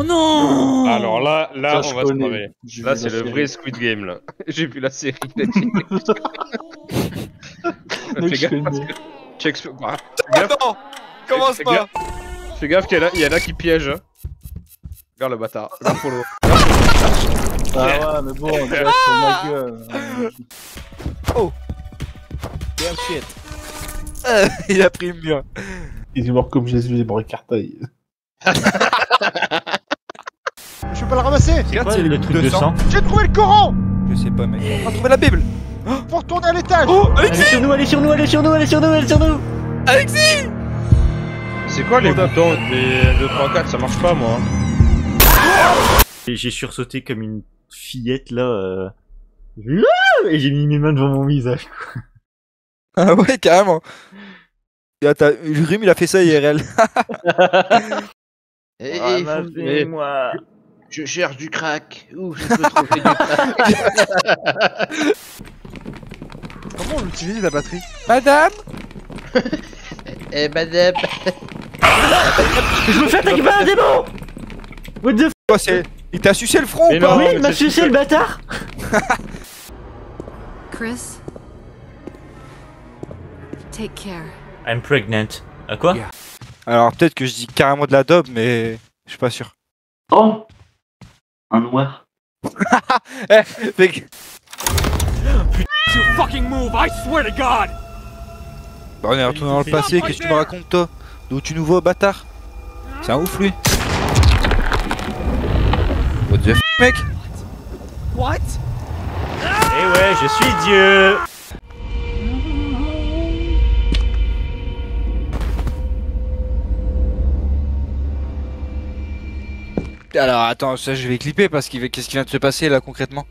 Oh non Alors là, là, Ça, on va se connais. marrer. J'ai Là, c'est le série. vrai Squid Game, là. J'ai vu la série. là. Mec, Fais je gaffe, parce que- check. Ah, fais gaffe, Non Commence fais pas gaffe. Fais gaffe qu'il y en a- il y en a qui piègent. hein. Regarde le bâtard. Regarde Polo. Ah ouais, mais bon, direct sur ma gueule. Damn shit Il a pris le mur Il est mort comme Jésus, il est mort écartail. Je peux pas le ramasser C'est quoi le truc de sang J'ai trouvé le Coran Je sais pas mec. On a trouvé la Bible Faut retourner à l'étage Oh Allez Alexis sur nous, allez sur nous, allez sur nous, allez sur nous, allez sur nous Alexis C'est quoi les boutons des 2, 3, 4 Ça marche pas, moi. Et j'ai sursauté comme une fillette là. euh. Ah Et j'ai mis mes mains devant mon visage. Ah ouais, carrément Et Rhume il a fait ça IRL. Eh, Ah, ma faut- moi. Je cherche du crack. Où je peux trouver du crack Comment on utilise la batterie Madame Eh, madame. Je me fais attaquer par un démon What the f... Quoi c'est Il t'a sucé le front ou pas non, Oui, mais il m'a sucé le bâtard Chris, take care. I'm pregnant. À quoi Yeah. Alors peut-être que je dis carrément de la daube mais je suis pas sûr. Oh Un noir. Eh, fait que- Bah on est retourné dans le passé, qu'est-ce que tu me racontes toi? D'où tu nous vois bâtard? C'est un ouf lui. What the f mec? Eh ouais, je suis Dieu Alors attends, ça je vais clipper parce qu'il va... qu'est-ce qui vient de se passer là concrètement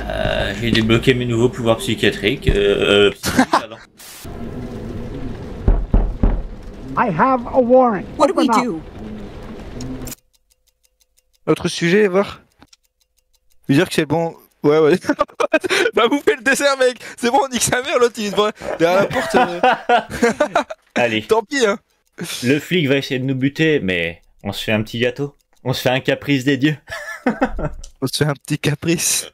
Euh, J'ai débloqué mes nouveaux pouvoirs psychiatriques. Euh, euh, pardon. I have a warrant. What do we do? Autre sujet, voir Lui dire que c'est bon. Ouais, ouais. Va bouffer le dessert, mec C'est bon, on nique sa mère, l'autre il est devant- derrière la porte. euh, Allez, Tant pis, hein le flic va essayer de nous buter, mais on se fait un petit gâteau. On se fait un caprice des dieux. On se fait un petit caprice.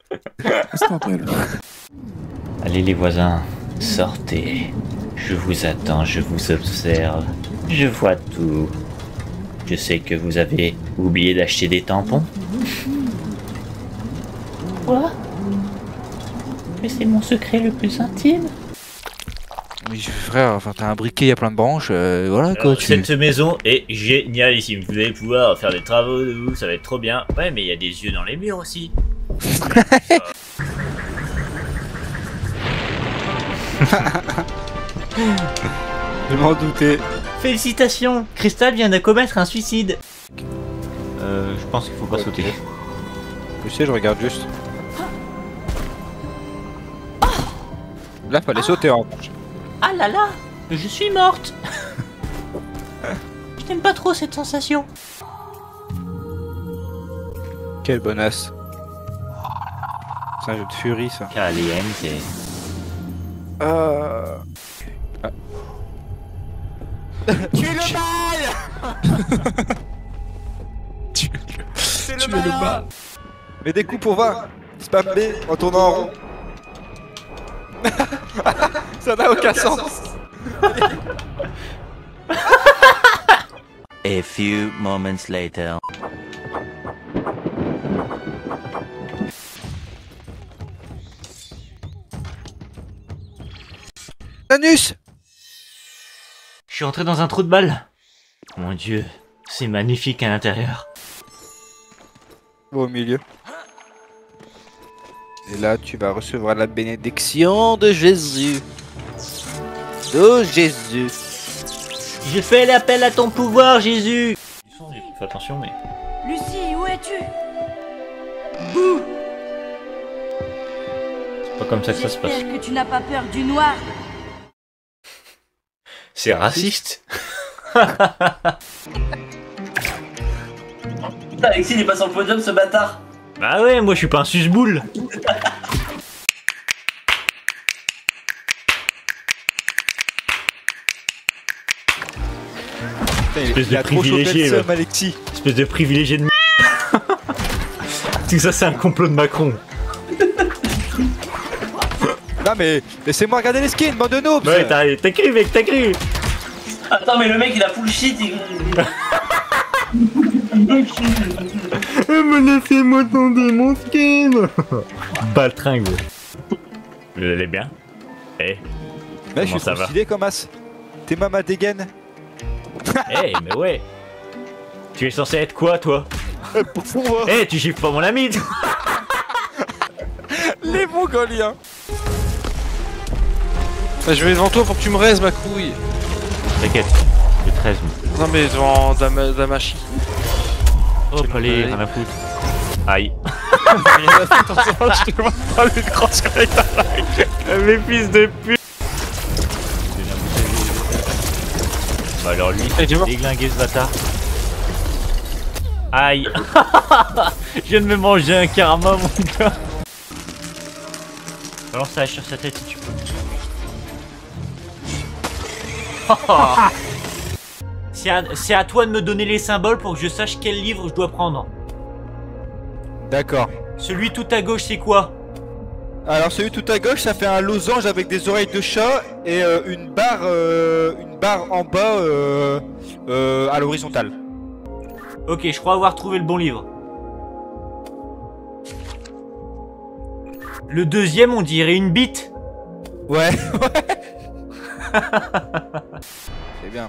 Allez les voisins, sortez. Je vous attends, je vous observe. Je vois tout. Je sais que vous avez oublié d'acheter des tampons. Quoi? Mais c'est mon secret le plus intime. Oui, frère, enfin t'as un briquet, il y a plein de branches, euh, voilà quoi. Tu... Cette maison est génialissime. Vous allez pouvoir faire des travaux de vous, ça va être trop bien. Ouais, mais il y a des yeux dans les murs aussi. Je m'en doutais. Félicitations, Crystal vient de commettre un suicide. Euh, je pense qu'il faut pas sauter. Je sais, je regarde juste. Là, fallait sauter en revanche. Ah là là, je suis morte. je n'aime pas trop cette sensation. Quelle bonasse. C'est un jeu de furie ça. Caliente. Euh... Tu le bail Tu Tu es le bas. Mets des coups pour voir. Spam B en tournant en rond. ça n'a aucun sens. A few moments later. Anus Je suis entré dans un trou de balle. Mon dieu, c'est magnifique à l'intérieur. Au milieu. Et là, tu vas recevoir la bénédiction de Jésus. De Jésus. Je fais l'appel à ton pouvoir, Jésus. Fais attention, mais. Lucie, où es-tu? C'est pas comme ça que ça se passe. J'espère que tu n'as pas peur du noir. C'est raciste. Putain, Alexis, il est pas sur le podium, ce bâtard. Bah ouais, moi je suis pas un susboule. Espèce de a trop chopé privilégié, là. Espèce de privilégié de m***. Tout ça, c'est un complot de Macron. Non mais laissez-moi regarder les skins, bande de noobs Ouais, t'as t'as cru, mec, t'as cru. Attends, mais le mec il a full shit. Il... Mais laissez-moi tomber mon skin. Baltringue. Vous allez bien? Eh, Mec, je Comment suis ça va? stylé comme as. T'es maman dégaine eh, mais ouais. Tu es censé être quoi, toi? Pourquoi Eh, tu chiffres pas mon ami toi. Les mongoliens Bah, je vais devant toi pour que tu me raises ma couille. T'inquiète, j'ai 13 moi. Non mais devant Dama- Damashi. Hop, Tu allez, rien à foutre. Aïe. je te vois pas le grand soleil Mes fils de pute Bah alors lui, déglinguer ce bâtard. Aïe Je viens de me manger un karma mon gars Balance ça sur sa tête si tu peux. C'est à, toi de me donner les symboles pour que je sache quel livre je dois prendre. D'accord. Celui tout à gauche c'est quoi? Alors celui tout à gauche, ça fait un losange avec des oreilles de chat et euh, une barre, euh, une barre en bas euh, euh, à l'horizontale. Ok, je crois avoir trouvé le bon livre. Le deuxième, on dirait une bite. Ouais, ouais. C'est bien.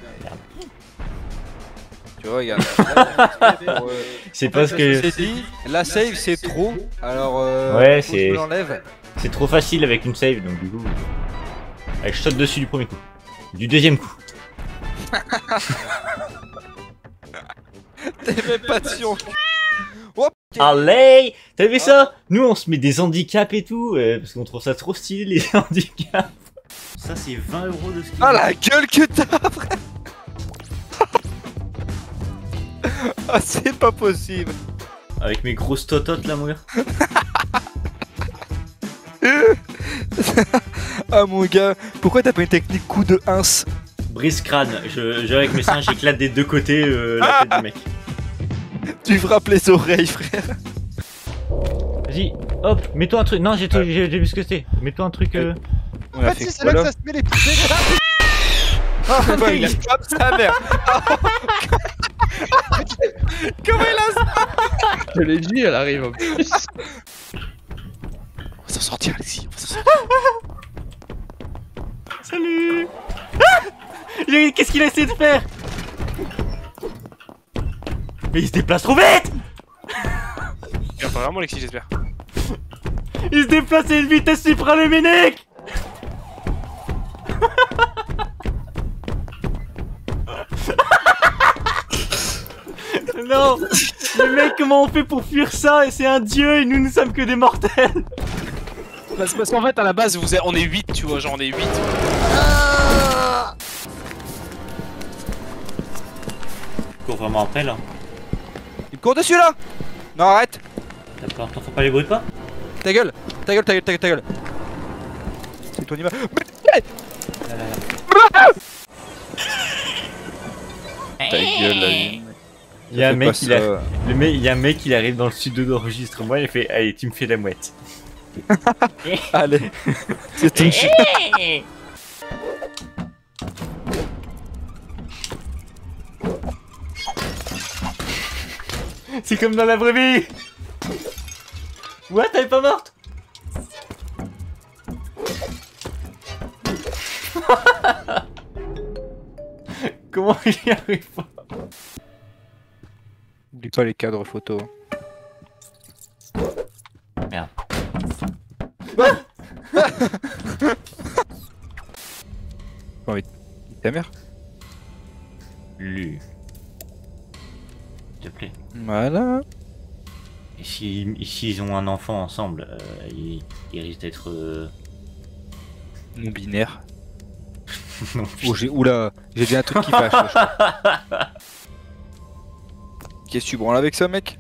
Tu vois, regarde. C'est parce que dit, la save c'est trop, alors euh, Ouais, c'est- je l'enlève. c'est trop facile avec une save, donc du coup... Allez, je saute dessus du premier coup. Du deuxième coup. T'es passion. Allez T'as vu ça Nous, on se met des handicaps et tout, euh, parce qu'on trouve ça trop stylé, les handicaps. Ça, c'est 20 euros de ski. Ah la gueule que t'as, frère Ah c'est pas possible. Avec mes grosses tototes, là, mon gars. Ah mon gars, pourquoi t'as pas une technique coup de ins Brise crâne. Je, je, avec mes seins, j'éclate des deux côtés euh, la tête du mec. Tu frappes les oreilles, frère. Vas-y, hop, mets-toi un truc. Non, j'ai vu ce que c'était. Mets-toi un truc. Euh... On En fait, si, c'est là que ça se met les Ah, bah, il a frappé sa mère. Comment il a Je l'ai dit, elle arrive en plus. On va s'en sortir, Alexis. On va s'en sortir. Salut Ah Il a- Qu'est-ce qu'il a essayé de faire? Mais il se déplace trop vite Il pas vraiment Alexis j'espère. Il se déplace à une vitesse supralumineque Non. Le mec, comment on fait pour fuir ça Et c'est un dieu et nous ne sommes que des mortels. C'est parce qu'en fait à la base vous êtes- on est 8 tu vois, genre on est 8. Cours vraiment après là. Il me court dessus là. Non, arrête. D'accord, t'en fais pas les bruits de pas Ta gueule Ta gueule, ta gueule, ta gueule, ta gueule. C'est ton image. Ta gueule, la vie. Il y a un mec, il ça. Le mec, il y a un mec, il arrive dans le studio d'enregistrement, il fait Allez, tu me fais la mouette. Allez. C'est tout. C'est comme dans la vraie vie What Elle est pas morte? Comment j'y arrive pas? Oublie pas les cadres photo. Merde. Envie de- Ta mère Lu. S'il te plaît. Voilà. Et si, s'ils ont un enfant ensemble, euh, ils, ils risquent d'être... euh, Non binaire. non, Oh, j'ai. Oula, j'ai dit un truc qui fâche. Qu'est-ce que tu branles avec ça, mec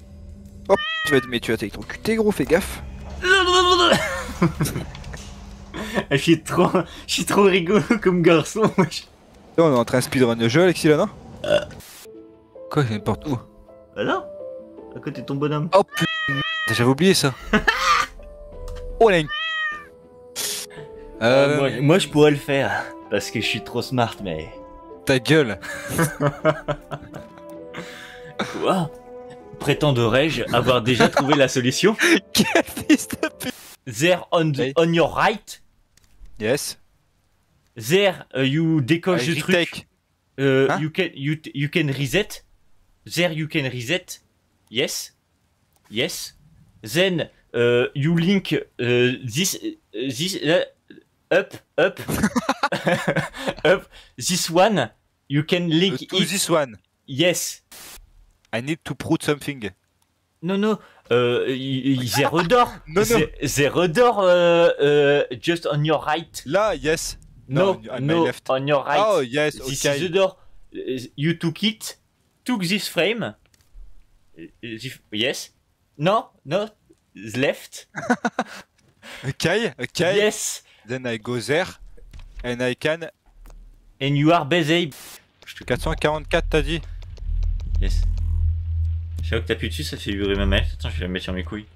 Oh, tu vas, mais tu vas t'électrocuter, gros, fais gaffe. Je suis trop, je suis trop rigolo comme garçon. Là, on est en train de speedrun le jeu, Alexis, là, non Quoi, n'importe où Bah là À côté de ton bonhomme. Oh putain, j'avais oublié ça. oh la une... Euh, Euh, moi, moi, je pourrais le faire. Parce que je suis trop smart, mais. ta gueule. Quoi Prétenderais-je avoir déjà trouvé la solution Quel fils de pute. There on, the, on your right. Yes. There uh, you décoche le truc. Uh, Hein you can you, you can reset. There you can reset. Yes. Yes. Then uh, you link uh, this uh, this uh, up up up this one. You can link to it. this one. Yes. I need to prove something. No no. Uh, y- y- there a door. No, no. There- There a door uh, uh, just on your right. Là, yes. No, on- on no, left. on your right. Oh, yes, This okay. is the door. Uh, You took it, took this frame. Uh, yes. No, no, left. Okay, okay. Yes. Then I go there. And I can... And you are busy. 444, t'as dit Yes. Je vois que t'appuies dessus, ça fait vibrer ma manette. Attends, je vais la mettre sur mes couilles.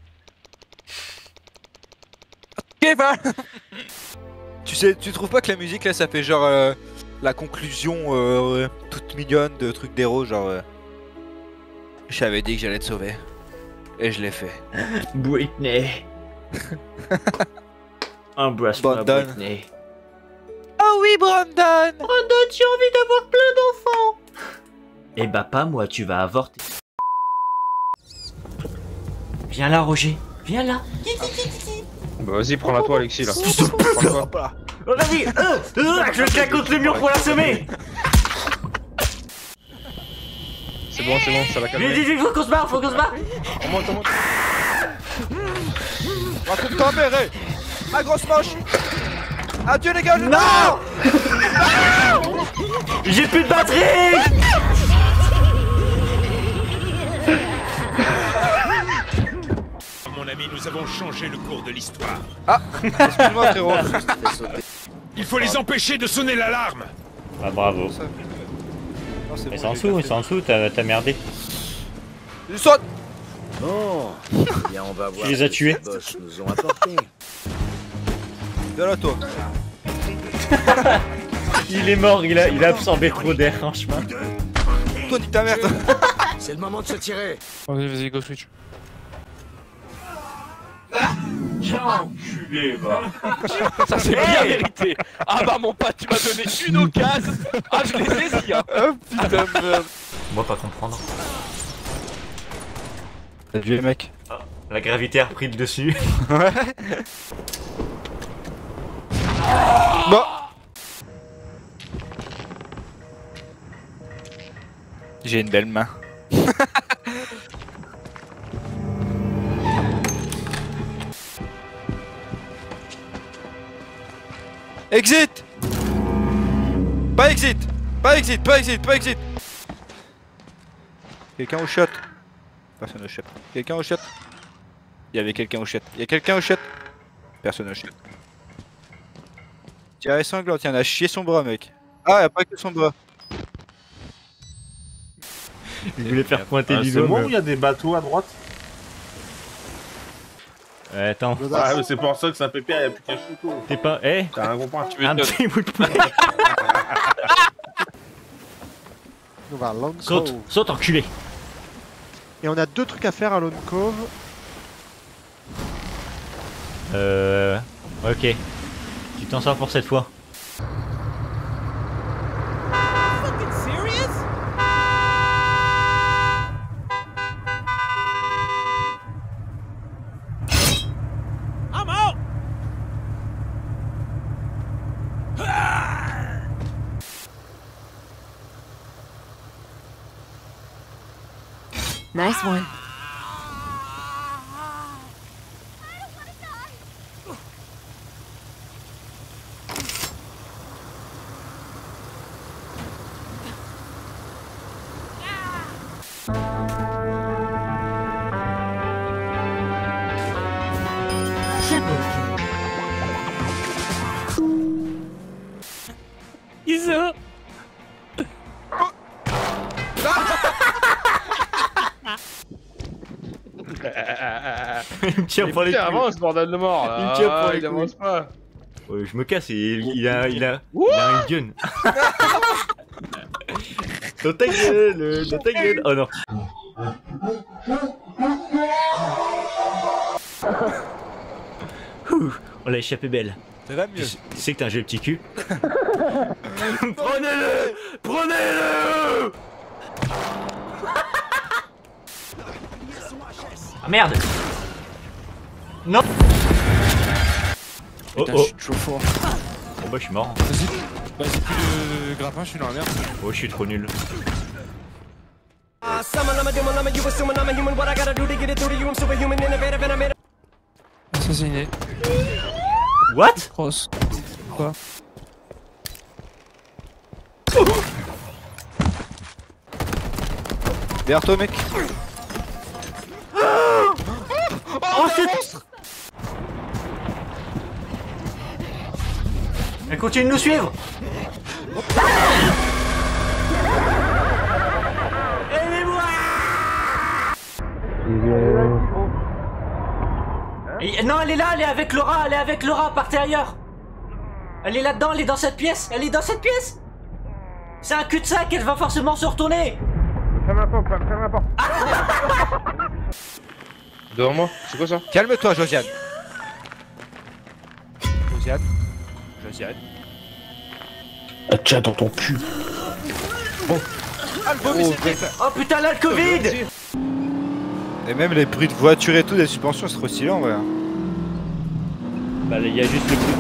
Ok, va Tu sais, tu trouves pas que la musique là, ça fait genre euh, la conclusion euh, toute mignonne de trucs d'héros, genre. euh, J'avais dit que j'allais te sauver. Et je l'ai fait. Britney. Embrasse-moi, Brandon. Britney. Oh oui, Brandon Brandon, j'ai envie d'avoir plein d'enfants. Eh bah pas moi, tu vas avorter. Viens là, Roger. Viens là. Bah vas-y, prends-la toi, Alexis, là. Prends-la. Oh, vas-y, euh, euh, je claque contre le mur pour la semer. C'est bon, c'est bon, ça Vite, calmé. vite, vite, faut qu'on se barre, faut qu'on se barre. Remonte, remonte. Raconte ta mère, hé Ma grosse moche Adieu les gars, je- Non J'ai plus de batterie. Ami, nous avons changé le cours de l'histoire. Excuse-moi frérot. Il faut les empêcher de sonner l'alarme. Ah bravo. Bon, c'est en dessous, c'est fait. en dessous, t'as merdé. Je saute Bon, bien on va voir. Tu les as tués. nous ont apporté. Viens là toi Il est mort, il a, il a absorbé trop d'air en chemin. Toi nique ta toi. C'est le moment de se tirer. Vas-y, vas-y, go switch. Ça c'est bien mérité Ah bah mon pote, tu m'as donné une occasion Ah je l'ai saisi hein Oh putain de merde. Moi pas comprendre. T'as vu les mecs La gravité a repris le dessus. Ouais. Bon. J'ai une belle main. exit Pas exit Pas exit, pas exit, pas exit Quelqu'un au shot Personne au shot. Quelqu'un au shot Il y avait quelqu'un au shot. Il y a quelqu'un au shot Personne au shot. Tiens, y en a chié son bras, mec. Ah, y a pas que son bras. Il voulait faire pointer Ah, c'est il y a des bateaux à droite attends, Ah, mais c'est pour ça que y a plus qu'un choucou. t'es pas. Eh? T'as un gros point. Un petit bout de poulet. On va à Long Saute, Cove. saute, enculé. Et on a deux trucs à faire à Lone Cove. Euh. Ok. Tu t'en sors pour cette fois. Il avance, bordel de mort là Il me tire pour Ah, les Il avance pas Ouais, je me casse, il, il a, il, a, il a un gun. dans ta gueule, dans ta gueule. Oh non. Ouh, on l'a échappé belle. Ça va Tu mieux. sais- tu sais que t'as un jeu petit cul Prenez-le Prenez-le Ah merde Non Oh Putain, oh je suis trop fort. Bon bah je suis mort. Vas-y. Vas-y, plus de grappin, je suis dans la merde. Oh je suis trop nul. Assassiné. What? Cross. Quoi? Derrière toi, mec. Elle continue de nous suivre. Et- Non, elle est là, elle est avec Laura, elle est avec Laura, partez ailleurs. Elle est là-dedans, elle est dans cette pièce, elle est dans cette pièce. C'est un cul-de-sac, elle va forcément se retourner. Ferme la porte, ferme la porte Devant moi, c'est quoi ça? Calme-toi, Josiane. Josiane. Tiens dans ton cul. Ah, le vomicide Oh putain, là, le Covid Et même les bruits de voiture et tout, des suspensions, c'est trop stylé en vrai. hein. Bah, il y a juste le bruit.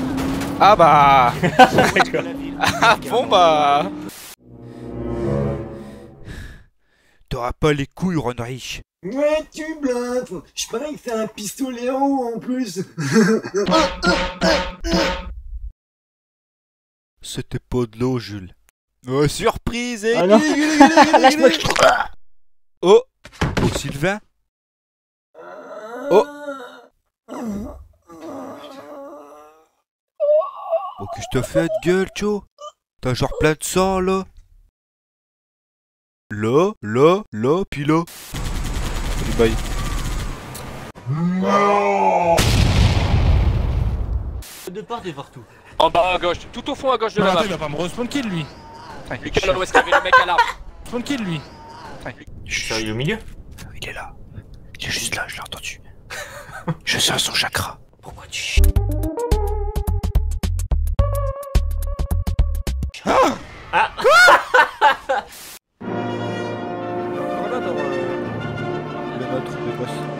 Ah bah Ah bon bah T'auras pas les couilles, Ronrich. Ouais, tu bluffes Je parie que t'as un pistolet en haut en plus C'était pas de l'eau, Jules. Oh, surprise et Ah. Oh Oh, Sylvain Oh Oh, qu'est-ce que t'as fait de gueule, Tcho T'as genre plein de sang, là Là, là, là, puis là. Allez, bye. De part et partout. En bas à gauche, tout au fond à gauche de Non, la map. il va pas me respawn kill lui. Lucas, où est-ce qu'il y avait le mec à l'arbre Spawn kill lui. Il est au milieu Il est là. Il est juste là, je l'ai entendu. je sens son chakra. Pourquoi tu... Ah Voilà dans euh, le nôtre de boss.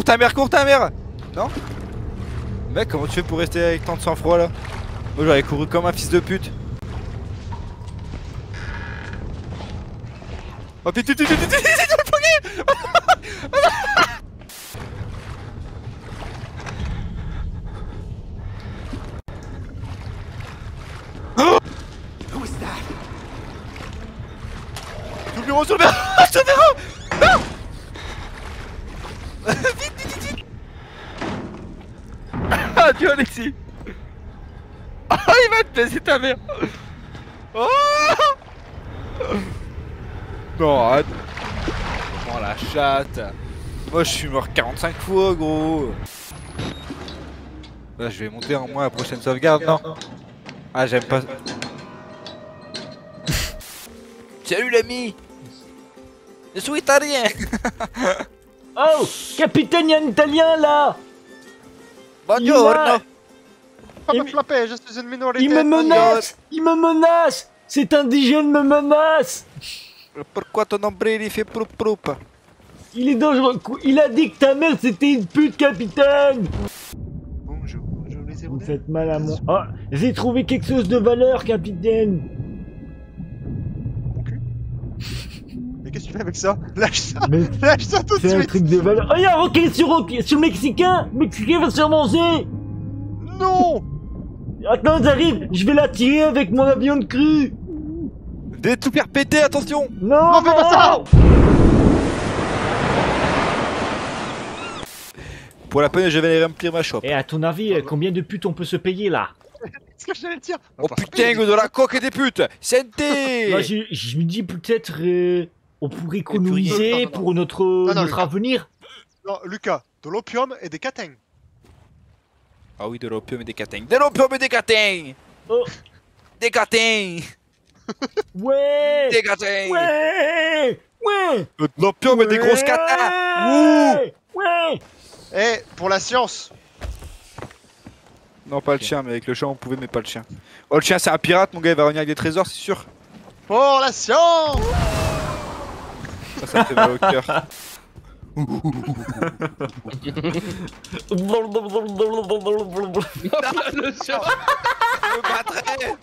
Cours ta mère, cours ta mère Non Mec, comment tu fais pour rester avec tant de sang-froid, là Moi, j'aurais couru comme un fils de pute. Oh, putain, putain, putain, Who is that? Sur le bureau, sur le bureau Sur le bureau Non Vite, vite, vite, vite Adieu, Alexis Ah, il va te baiser ta mère. Oh Non, arrête. Oh la chatte. Moi, je suis mort 45 fois, gros. Là, je vais monter en moins la prochaine sauvegarde, non? Ah, j'aime pas... Salut l'ami. Je suis italien Oh Capitaine, il y a un italien là. Buongiorno. Il Pas me flapper, je suis une minorité. Il me menace. Il me menace. Cet indigène me menace. Pourquoi ton nombril il fait proup proup? Il est dangereux. Il a dit que ta mère c'était une pute, capitaine. Bonjour, bonjour les Vous me faites mal à mon... Oh, j'ai trouvé quelque chose de valeur, capitaine. Mais qu'est-ce que tu fais avec ça? Lâche ça. Mais Lâche ça tout de c'est un suite. truc de valeur. Oh, y'a un roquet sur, roquet- sur le Mexicain. Le Mexicain va se faire manger. Non Attends, j'arrive. Je vais la tirer avec mon avion de crue Vais tout faire péter, attention. Non, Non, fais pas ça. Pour la peine, je vais aller remplir ma shop. Et à ton avis, euh, combien de putes on peut se payer là? Est-ce que j'allais le dire? Oh putain, de la coque et des putes. Santé. Moi, je, je me dis peut-être euh, on pourrait économiser Non, non, non. pour notre, non, notre avenir. Non, Lucas, de l'opium et des catengs. Ah oui, de l'opium et des catins. De l'opium et des catins Oh. Des catins Ouais. Des catins Ouais. Ouais. De l'opium et des grosses catins Ouais Ouais. Eh, pour la science. Non, pas le chien, mais avec le chien on pouvait, mais pas le chien. Oh, le chien c'est un pirate, mon gars, il va revenir avec des trésors, c'est sûr. Pour la science. Ça, ça me fait mal au cœur. Le. Je battrai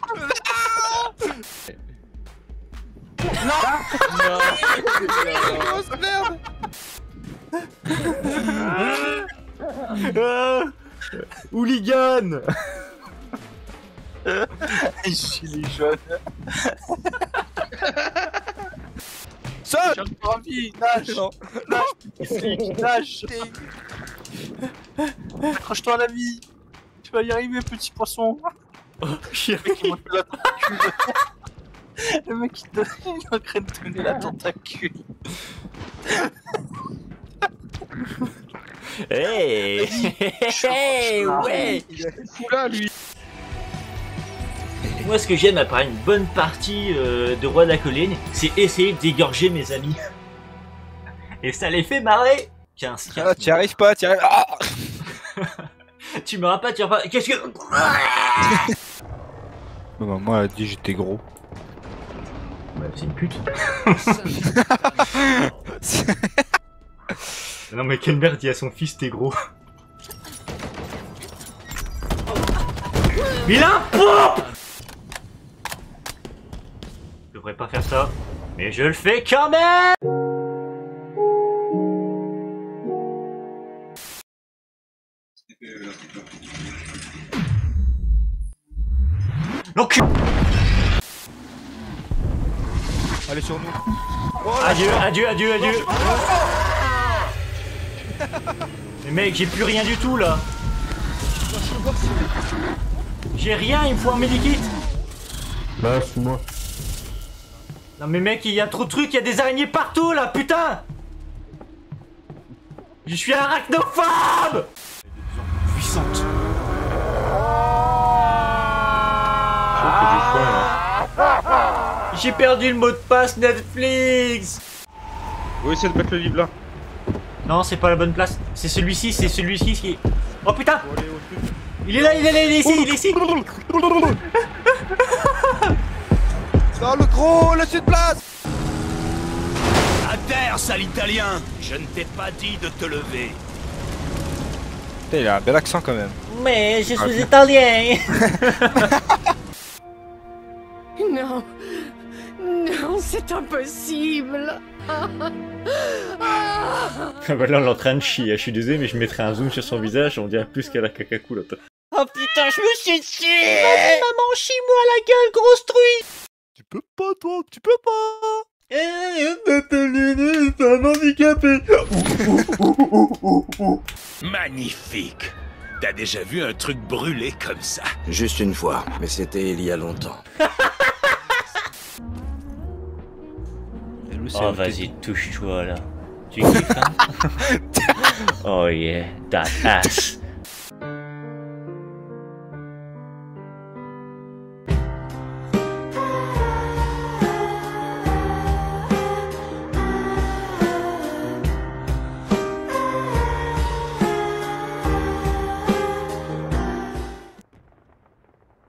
Grosse merde Ah Hooligan Gilet jaune. Saute J'ai encore envie, nage. Non. Nage nage. Accroche-toi à la vie. Tu vas y arriver, petit poisson. Le mec, il m'a fait la tentacule. Le mec, il, te... il est en train de donner la tentacule. Hey. Hey Ouais. Il est fou là, lui. Moi, ce que j'aime après une bonne partie euh, de Roi de la Colline, c'est essayer d'égorger mes amis. Et ça les fait marrer 15, 15. Ah, t'y arrives pas, t'y arrives. Ah Tu m'auras pas, tu pas. Qu'est-ce que. Ma maman a dit j'étais gros. Ouais, c'est une pute. non, mais quelle merde dit à son fils, t'es gros. Je devrais pas faire ça, mais je le fais quand même! L'encul Allez sur nous. Adieu, adieu, adieu, adieu. Mais mec, j'ai plus rien du tout là. J'ai rien, il me faut un medikit Bah, c'est moi. Non mais mec, il y a trop de trucs, il y a des araignées partout là, putain Je suis arachnophobe Puissante J'ai perdu le mot de passe Netflix Oui, essaie de mettre le livre là. Non, c'est pas la bonne place. C'est celui-ci, c'est celui-ci qui. Oh putain Il est là, il est là, il est ici, il est ici Dans le gros, laissez de place À terre, sale italien Je ne t'ai pas dit de te lever. Putain, il a un bel accent quand même. Mais je suis italien Non. Non, c'est impossible. Ah bah là, on est en train de chier, je suis désolé, mais je mettrai un zoom sur son visage, on dirait plus qu'elle a caca cool. Oh putain, je me suis chié maman, chie-moi la gueule, grosse truie Tu peux pas, toi, tu peux pas un handicapé Magnifique T'as déjà vu un truc brûler comme ça? Juste une fois, mais c'était il y a longtemps. Oh, vas-y, touche-toi là. Tu kiffes, hein? Oh yeah, that ass.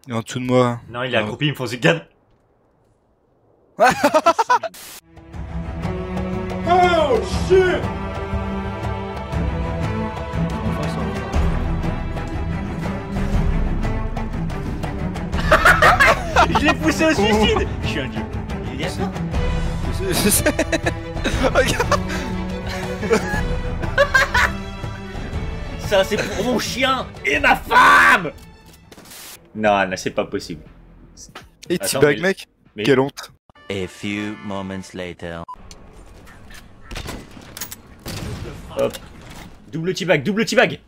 Il est en dessous de moi. Non, il est accroupi, il me faut gars. Oh shit! Je l'ai poussé au suicide Je suis un dieu. Il y a ça Je je sais. Regarde. Ça, c'est pour mon chien et ma femme Non, là, c'est pas possible. Et T-Bag, mec. mais- Quelle honte. A few moments later. Hop. Double T-bag, double T-bag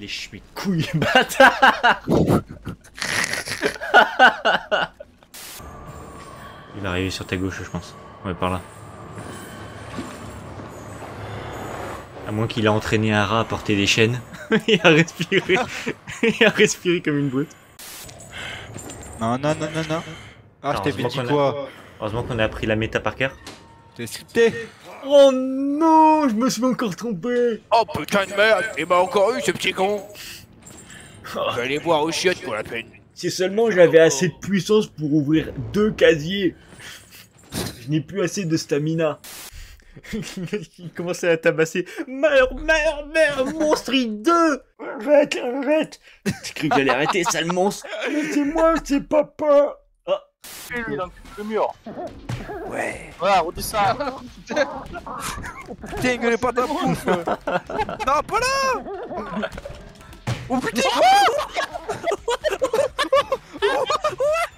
Lèche mes couilles, bâtard Il va arriver sur ta gauche, je pense. Ouais, par là. À moins qu'il a entraîné un rat à porter des chaînes. Il a respiré. Il a respiré comme une brute. Non, non, non, non, non. Ah, je t'avais dit quoi Heureusement qu'on a appris la méta par cœur. T'es scripté. Oh non, je me suis encore trompé. Oh putain de merde, il m'a encore eu ce petit con Je vais aller voir aux chiottes pour la peine. Si seulement j'avais assez de puissance pour ouvrir deux casiers. Je n'ai plus assez de stamina. Il commençait à tabasser. Meurs, meurs, meurs, monstre 2 Arrête, arrête J'ai cru que j'allais arrêter, sale monstre C'est moi, c'est papa Fais-lui dans le mur. Ouais. Voilà, redis ça. Putain, gueulez pas ta bouffe Non, pas là Oh putain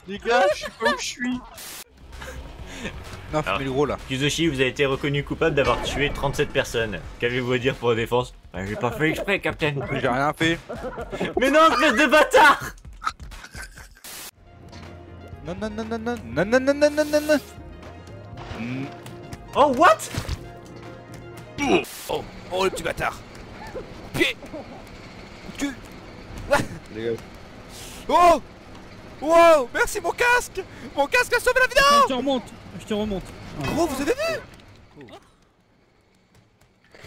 Les gars, je sais pas où je suis. Non, fais le gros là. Yuzoshi, vous avez été reconnu coupable d'avoir tué 37 personnes. Qu'avez-vous à dire pour la défense? Bah, J'ai pas fait exprès, Captain. J'ai rien fait. Mais non, espèce de bâtard Non, non, non, non, non, non, non, non, non, non, non, non. Oh, what? Oh, oh le petit bâtard Pied Tu... Les gars. Oh Wow Merci mon casque Mon casque a sauvé la Je remonte, remonte. Gros, vous avez vu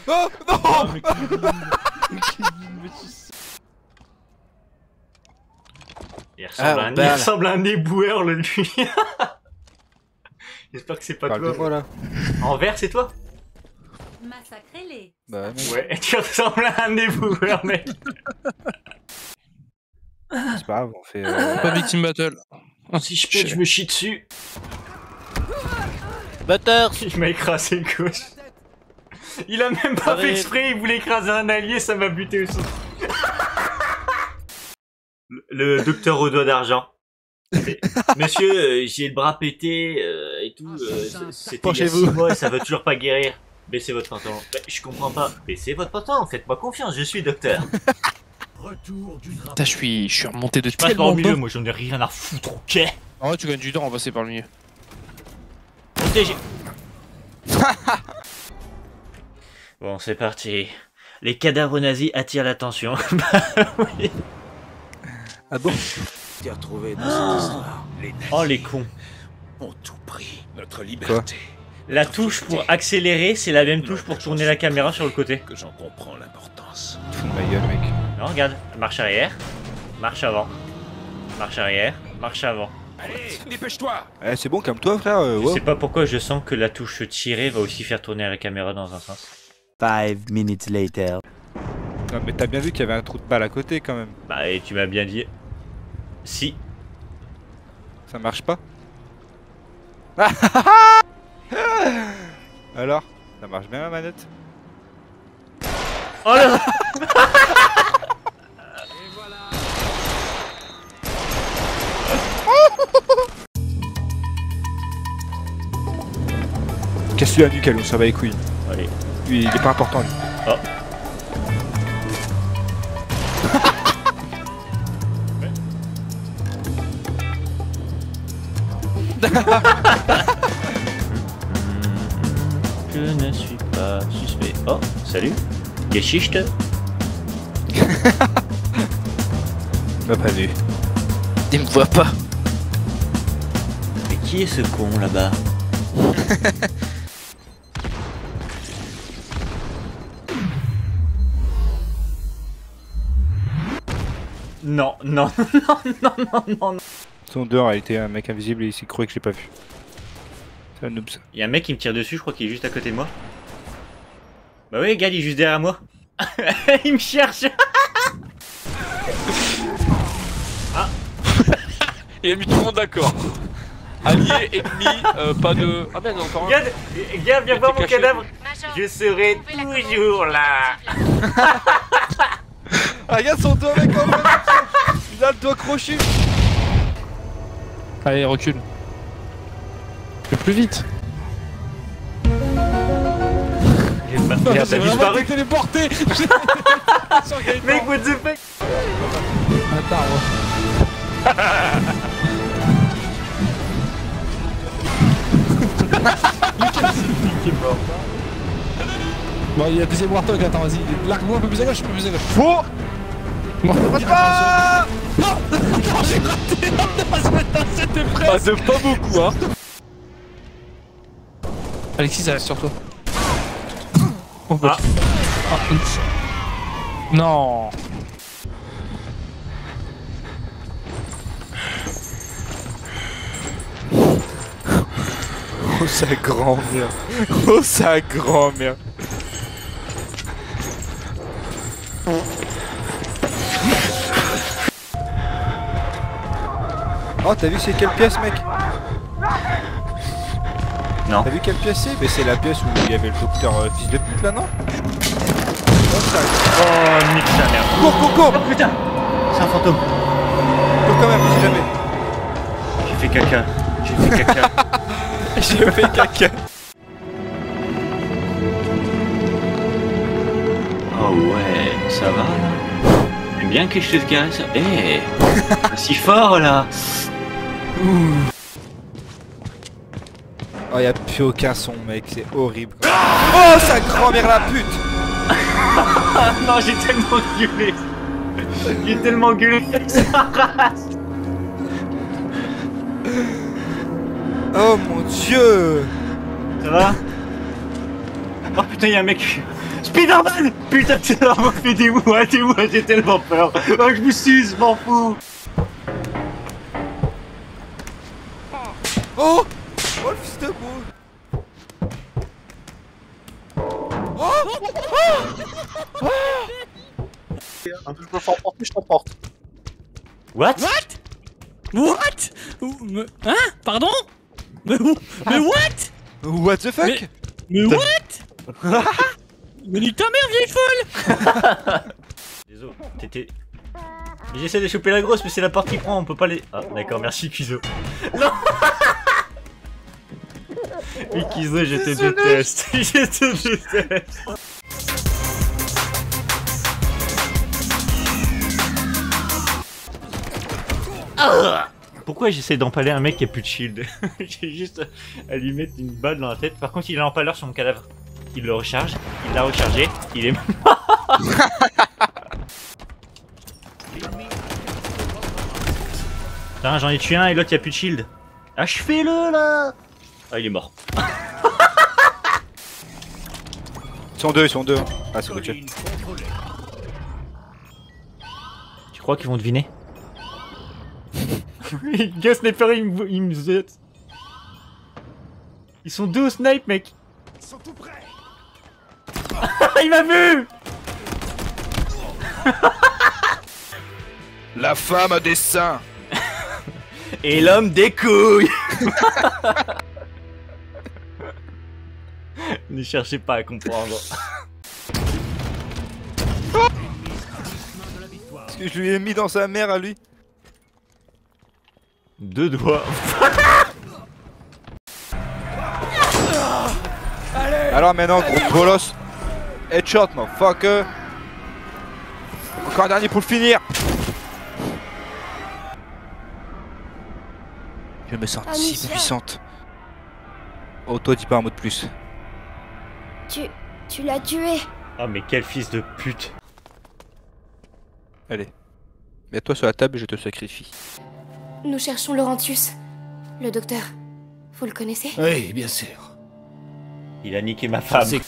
Oh non Il ressemble, Ah, à, un, bah, il ressemble à un éboueur, le lui. J'espère que c'est pas Parle toi. En vert, c'est toi Massacrez-les. Bah. Ouais, tu ressembles à un éboueur, mec. C'est pas grave, on fait. euh, Pas Victim Battle. Si je pète, je me chie dessus. Bâtard Il m'a écrasé le gauche. Il a même pas fait exprès, il voulait écraser un allié, ça m'a buté aussi. Le le docteur au doigt d'argent. Monsieur, euh, j'ai le bras pété euh, et tout. euh, c- C'était il y a Penchez-vous. six mois, ça va toujours pas guérir. Baissez votre pantalon. Bah, je comprends pas. Baissez votre pantalon, faites-moi confiance, je suis docteur. Putain, je suis, je suis remonté de Je passe par tellement au milieu, bas. moi j'en ai rien à foutre, ok En vrai, tu gagnes du temps en passer par le milieu. Bon, c'est parti. Les cadavres nazis attirent l'attention. bah oui. Ah bon? T'es retrouvé dans cette histoire. Oh les cons. ont tout pris. Notre liberté. Quoi La touche pour accélérer, c'est la même touche pour tourner la caméra sur le côté. Que j'en comprends l'importance. Fous de ma gueule, mec. Non, regarde. Marche arrière. Marche avant. Marche arrière. Marche avant. Allez, dépêche-toi Eh, c'est bon, calme-toi, frère. euh, Je wow. sais pas pourquoi je sens que la touche tirer va aussi faire tourner la caméra dans un sens. Five minutes later. Non, mais t'as bien vu qu'il y avait un trou de balle à côté quand même. Bah, et tu m'as bien dit. Si. Ça marche pas Alors Ça marche bien la manette Oh là Casse-lui la nuque, Alou, ça va les couilles. Allez. Lui, il est pas important, lui. Oh. Je ne suis pas suspect. Oh, salut. Geschichte. m'a pas vu. Il me voit pas. Mais qui est ce con là-bas? Non, non, non, non, non, non, non. sont dehors, elle était un mec invisible et il s'est cru que je l'ai pas vu. C'est un noob ça. Il y a un mec qui me tire dessus, je crois qu'il est juste à côté de moi. Bah oui, gars, il est juste derrière moi. il me cherche. Il a mis tout le monde d'accord. Allié, ennemi, euh, pas de. Ah merde, encore un. Viens voir mon caché. cadavre. Je serai toujours là. Ah, regarde son doigt mec en Il a le doigt crochu Allez, recule. Fais plus vite. Merde, t'as disparu. téléporté Mec, what the fuck? Attends, Bon, il y a deuxième Warthog, attends, vas-y. Largue-moi un peu plus à gauche, un peu plus à gauche. Faux Bon, Ah non Non, j'ai raté C'était Ah, presque de pas beaucoup, hein. Alexis, ça reste sur toi. Oh, bah. Ah. Ah, ouf. Non Oh sa grand-mère Oh sa grand-mère Oh t'as vu c'est quelle pièce mec Non. T'as vu quelle pièce c'est Mais c'est la pièce où il y avait le docteur euh, fils de pute là non Oh ça Oh, nique ta mère. Cours cours cours Oh putain C'est un fantôme. Cours quand même si jamais J'ai fait caca. J'ai fait caca. J'ai fait caca Oh ouais, ça va là J'aime bien que je te caresse. Eh si fort là Oh y'a plus aucun son mec c'est horrible Oh sa grand-mère la pute non, j'ai tellement gueulé. J'ai tellement gueulé. Oh mon dieu Ça va? Oh putain, y'a un mec. Spider-Man Putain, tu l'as fait des mois, des j'ai tellement peur. Oh, je me suis, je m'en fous. What? What? Me- Hein? Pardon? Mais, où- mais what? What the fuck? Mais, mais what? Mais nique ta mère, vieille folle Désolé, t'étais. J'essaie de choper la grosse, mais c'est la porte qui prend, on peut pas les. Ah, d'accord, merci Kizo. Non Oui, Kizo, je te déteste. je te déteste. Pourquoi j'essaie d'empaler un mec qui a plus de shield J'ai juste à lui mettre une balle dans la tête. Par contre, il a l'empaleur sur mon cadavre. Il le recharge, il l'a rechargé, il est Putain, j'en ai tué un et l'autre y a plus de shield. Achevez-le là Ah, il est mort. Ils sont deux, ils sont deux. Ah c'est. Tu crois qu'ils vont deviner? Gars Sniper, il me, il me jette. Ils sont deux au snipe, mec. Ils sont tout prêts. il m'a vu La femme a des seins. Et l'homme des couilles Ne cherchez pas à comprendre. Parce que je lui ai mis dans sa mère à lui? Deux doigts. Alors maintenant, gros bolos. Headshot, motherfucker. Encore un dernier pour le finir. Je me sens si Amicia. puissante. Oh, toi, dis pas un mot de plus. Tu. Tu l'as tué. Ah mais quel fils de pute. Allez. Mets-toi sur la table et je te sacrifie. Nous cherchons Laurentius. Le docteur. Vous le connaissez? Oui, bien sûr. Il a niqué ma femme. C'est-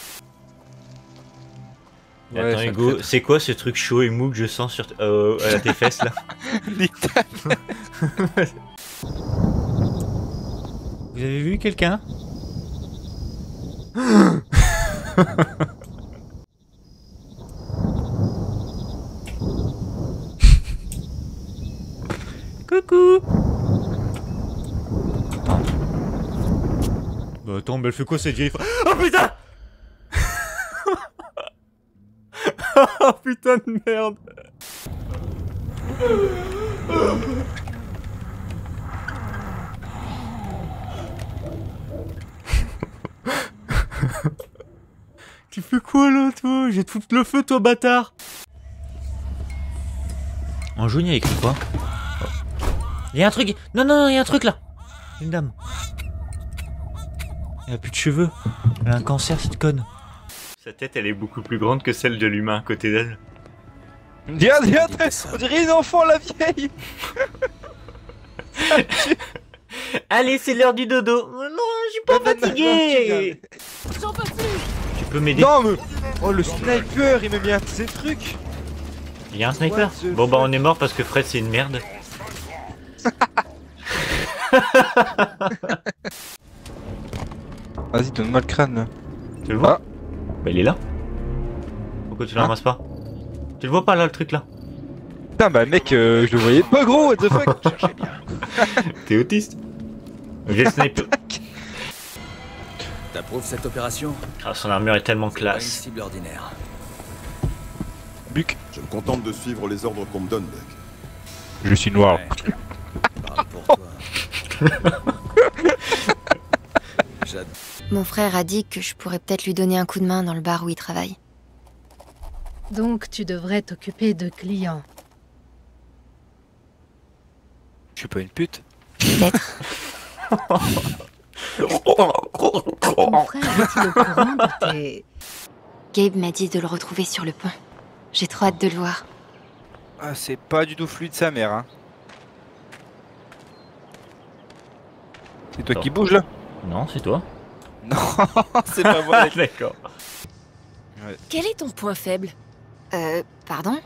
Mais Ouais, Attends Hugo, c'est quoi ce truc chaud et mou que je sens sur euh, à tes fesses là? Vous avez vu quelqu'un? Coucou. Bah attends, mais elle fait quoi cette vieille Oh putain! Oh putain de merde. Tu fais quoi là toi? J'ai tout le feu toi bâtard. En jaune il y a écrit quoi? Il y a un truc Non non non il y a un truc là. Une dame. Elle a plus de cheveux. Elle a un cancer cette conne. Sa tête elle est beaucoup plus grande que celle de l'humain à côté d'elle. Regarde, regarde, on dirait une enfant la vieille. Allez c'est l'heure du dodo. Oh Non je suis pas fatigué. J'en peux plus Tu peux m'aider Non mais Oh le sniper, il met bien ces trucs. Il y a un sniper. Bon bah on est mort parce que Fred c'est une merde Vas-y, donne-moi le crâne. Là. Tu le vois Bah il est là. Pourquoi tu le ramasses pas Tu le vois pas là le truc là Putain bah mec, euh, je le voyais. Pas gros, what the fuck T'es autiste J'ai le sniper. T'approuves cette opération Ah son armure est tellement C'est pas une classe. cible ordinaire. Buck, Je me contente de suivre les ordres qu'on me donne, Buck. je suis noir. Mon frère a dit que je pourrais peut-être lui donner un coup de main dans le bar où il travaille. Donc tu devrais t'occuper de clients. Je suis pas une pute. Peut-être. Mon frère est-il au courant de tes... Gabe m'a dit de le retrouver sur le pont. J'ai trop hâte de le voir. Ah, c'est pas du tout fluide sa mère, hein. C'est toi qui bouge là Non c'est toi Non, c'est pas moi. D'accord Quel est ton point faible Euh, pardon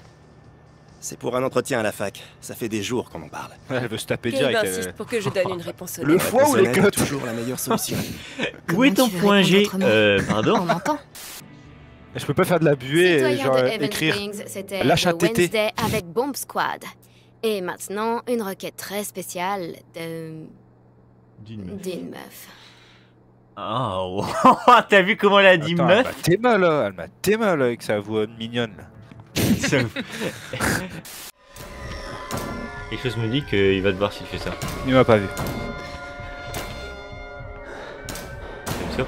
C'est pour un entretien à la fac. Ça fait des jours qu'on en parle. Elle veut se taper Gabe direct. elle. pour que je donne une réponse Le honnête. foie ou les honnête, toujours la meilleure solution. Où est ton point G Euh On pardon m'entend Je peux pas faire de la buée et genre écrire. Lâche le. Wednesday avec Bomb Squad. Et maintenant, une requête très spéciale de... D'une d'une meuf. Oh T'as vu comment elle a dit Attends, elle m'a meuf téma là, elle m'a téma là avec sa voix mignonne là. Quelque chose me dit qu'il va te voir s'il fait ça. Il m'a pas vu. Comme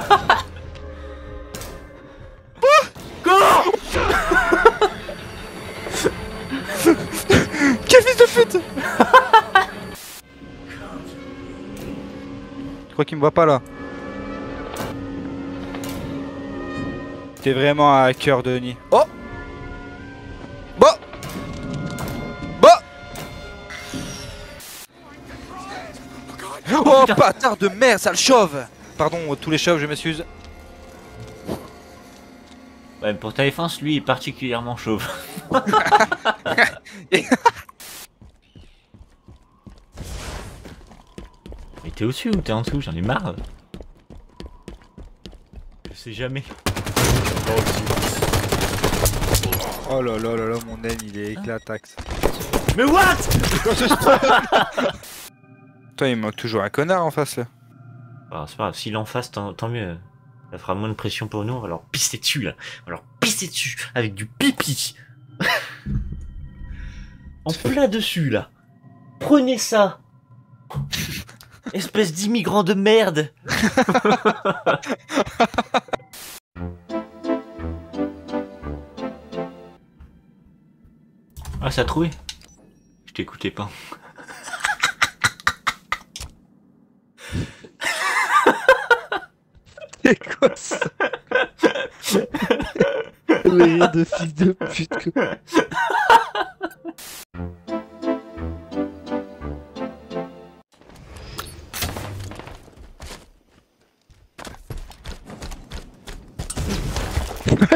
ça. Quel fils de pute Je crois qu'il me voit pas là? T'es vraiment un hacker Denis. Oh Bah Bah Oh bâtard de merde, sale chauve Pardon, tous les chauves, je m'excuse. Ouais, pour ta défense, lui est particulièrement chauve. Mais t'es au-dessus ou t'es en dessous J'en ai marre. Je sais jamais. Oh là là là là, mon aile il est éclataxe. Mais what? Toi, il manque toujours un connard en face là. Alors, c'est pas grave, s'il en face, tant, tant mieux. Ça fera moins de pression pour nous, on va leur pisser dessus là. On va leur pisser dessus avec du pipi. en plein dessus là. Prenez ça. Espèce d'immigrant de merde. ah, ça a trouvé Je t'écoutais pas. C'est quoi ça? De fils de pute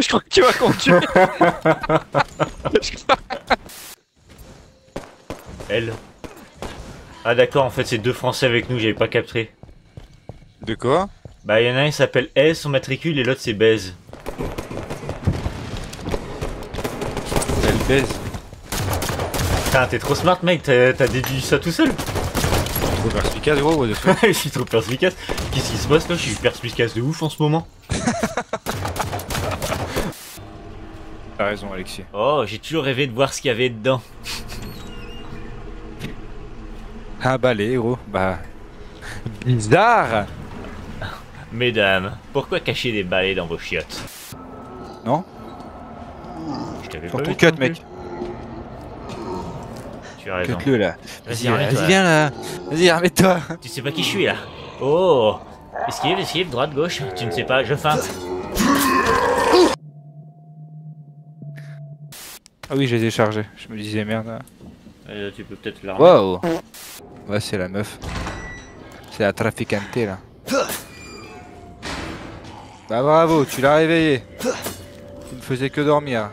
Je crois que tu vas conduire. Elle. Ah d'accord, en fait c'est deux Français avec nous, j'avais pas capté. De quoi? Bah il y en a un qui s'appelle S, son matricule, et l'autre c'est Baise. Elle baise. Putain, t'es trop smart mec, t'as déduit ça tout seul. Trop perspicace gros, fuck. Je suis trop perspicace. Qu'est-ce qui se passe là? Je suis perspicace de ouf en ce moment. T'as raison Alexis. Oh, j'ai toujours rêvé de voir ce qu'il y avait dedans. Ah balai gros, bah... Bizarre Mesdames, pourquoi cacher des balais dans vos chiottes? Non? Je t'avais pas ton cut mec. Tu as raison. Cut-le là. Vas-y, Vas-y, remets-toi. viens là. Vas-y, remets-toi. Tu sais pas qui je suis là? Oh Esquive, esquive, droite, gauche. Tu ne sais pas, je feinte. Ah oui, je les ai chargés. Je me disais merde. Euh, tu peux peut-être la remettre. Wow Ouais, c'est la meuf. C'est la traficante là. Bah bravo, tu l'as réveillé. Il ne faisait que dormir.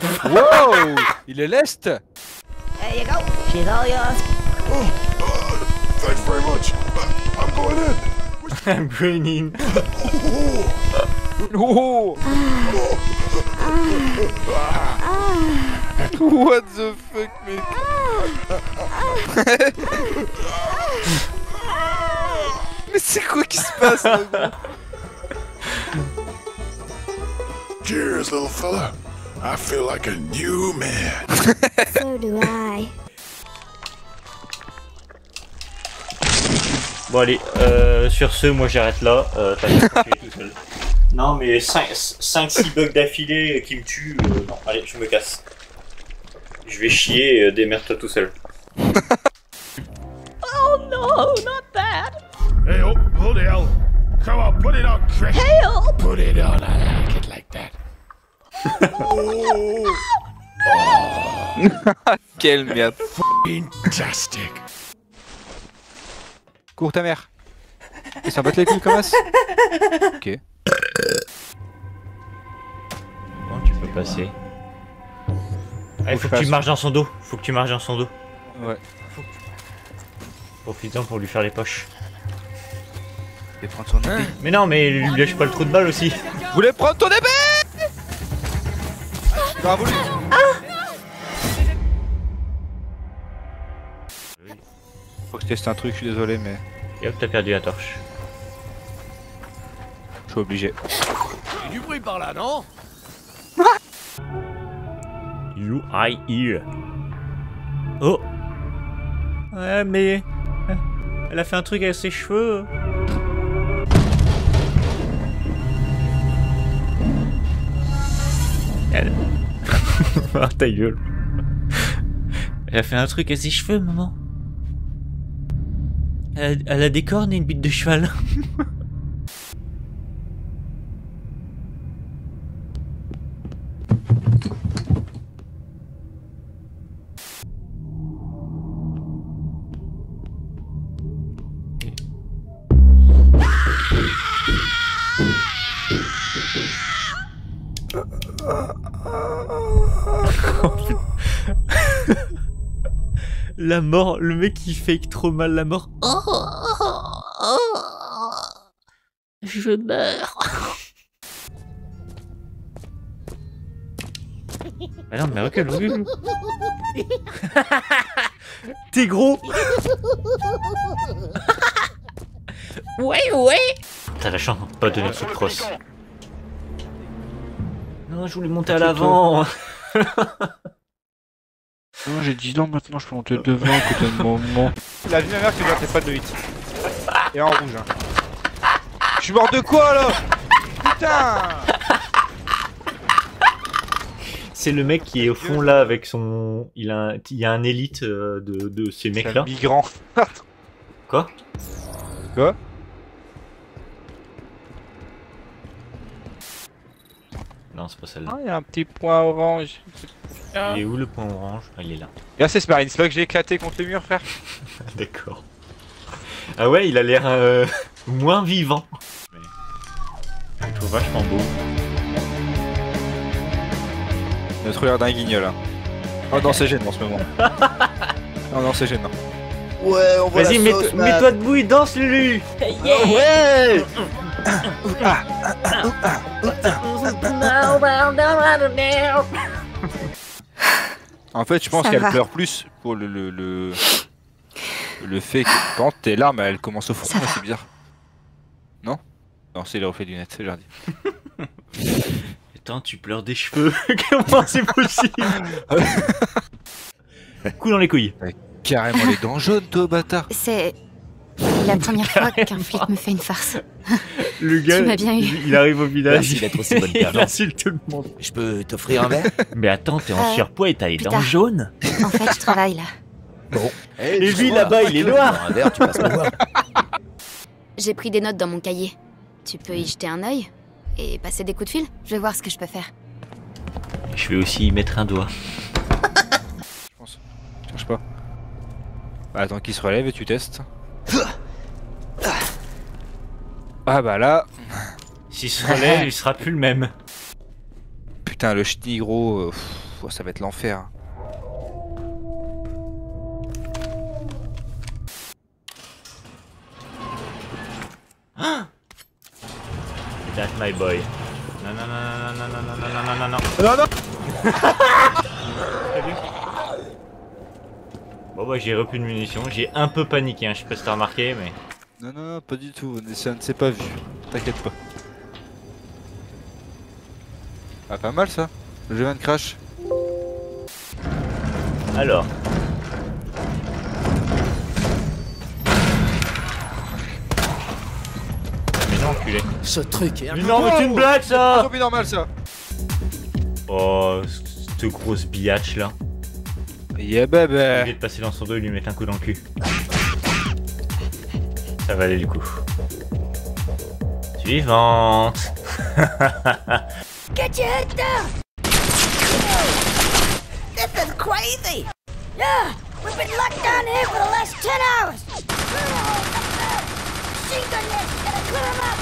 wow Il est leste There you go. She's all yours. Thanks very much. I'm going in. I'm going in. Oh What the fuck mec Mais c'est quoi qui se passe là gros Cheers, little fella. I feel like a new man. So do I. Bon allez, euh, sur ce, moi j'arrête là. Euh, t'as laissé tuer tout seul. Non mais 5-6 bugs d'affilée qui me tuent. euh, non, allez, je me casse. Je vais chier, euh, démerde-toi tout seul. Oh no, not that. Hey, oh, hold the hell. Come on, put it on, Chris. Help! Put it on. I like it like that. Quelle merde Fantastic. Cours ta mère Il s'en bat les couilles comme ça Ok. Passer. Allez, faut que tu marches dans son dos. Faut que tu marches dans son dos. Ouais. Profites-en pour lui faire les poches. Je vais prendre son épée. Mais non, mais lui lâche pas le trou de balle aussi. Vous voulez prendre ton épée? Bravo lui Faut que je teste un truc, je suis désolé mais Et hop, t'as perdu la torche. je suis obligé. Il y a du bruit par là, non? You I hear. Oh Ouais, mais. Elle a fait un truc avec ses cheveux. Elle. ah, ta gueule. Elle a fait un truc avec ses cheveux, maman. Elle a, elle a des cornes et une bite de cheval. la mort, le mec qui fake trop mal la mort. Je meurs. Mais non, mais recule, recule. T'es gros Ouais, ouais. T'as la chance de pas donner de sucrose. Non, je voulais monter à l'avant. Non, j'ai 10 ans maintenant, je peux monter devant à côté de moment. La vie de ma mère, c'est que t'es pas de 8. Et en rouge. Hein. Je suis mort de quoi là Putain C'est le mec qui est au fond là avec son. Il a un, il y a un élite euh, de, de ces mecs là. migrant. Quoi? Quoi? Non, c'est pas celle-là. Ah, il y a un petit point orange. Il est où le point orange? Ah, il est là. Là, c'est Sparring Slug, j'ai éclaté contre le mur, frère. D'accord. Ah ouais, il a l'air euh, moins vivant. Mais... vachement beau. Notre regard d'un guignol là. Oh non, c'est gênant en ce moment. non, non, c'est gênant. Ouais, on voit Vas-y, la mets- mets-toi debout et danse, Lulu Ouais En fait, je pense qu'elle pleure plus pour le, le, le, le fait que quand tes larmes, elles commencent au front, va. c'est bizarre. Non? Non, c'est les reflets du net, c'est jardin. Attends, tu pleures des cheveux. Comment c'est possible? Coup dans les couilles. Carrément les dents jaunes, toi, bâtard. C'est la première fois qu'un flic me fait une farce. Le gars, Tu m'as bien eu. il, arrive au village. Merci d'être aussi bonne il perdante. insulte tout le monde. Je peux t'offrir un verre? Mais attends, t'es en Euh, surpoids et t'as les dents jaunes? En fait, je travaille là. Bon. Et lui là-bas, il est noir Un verre, tu passes me voir. J'ai pris des notes dans mon cahier. Tu peux y jeter un œil et passer des coups de fil Je vais voir ce que je peux faire. Je vais aussi y mettre un doigt. Cherche pas. Bah, attends qu'il se relève et tu testes. Ah bah là, S'il se relève, il sera plus le même. putain, le ch'ti gros, euh, pff, ça va être l'enfer. That's my boy. Non, non, non, non, non, non, non, non, non, non, non, non. Non, non T'as vu Bon bah j'ai repris de munitions, j'ai un peu paniqué, hein. je sais pas si t'as remarqué mais... Non, non, non, pas du tout, ça ne s'est pas vu. T'inquiète pas. Ah, pas mal ça. Le jeu vient de crash. Alors... Mais non enculé. Ce truc est Mais non mais c'est une blague ça C'est normal ça. Oh, cette grosse biatch là. Yeah Au baby. lieu de passer dans son dos et lui mettre un coup dans le cul. Ça va aller du coup. Suivante. Get your head down! This is crazy! Yeah, we've been locked down here for the last 10 hours! Machine gun nest, gotta clear 'em out,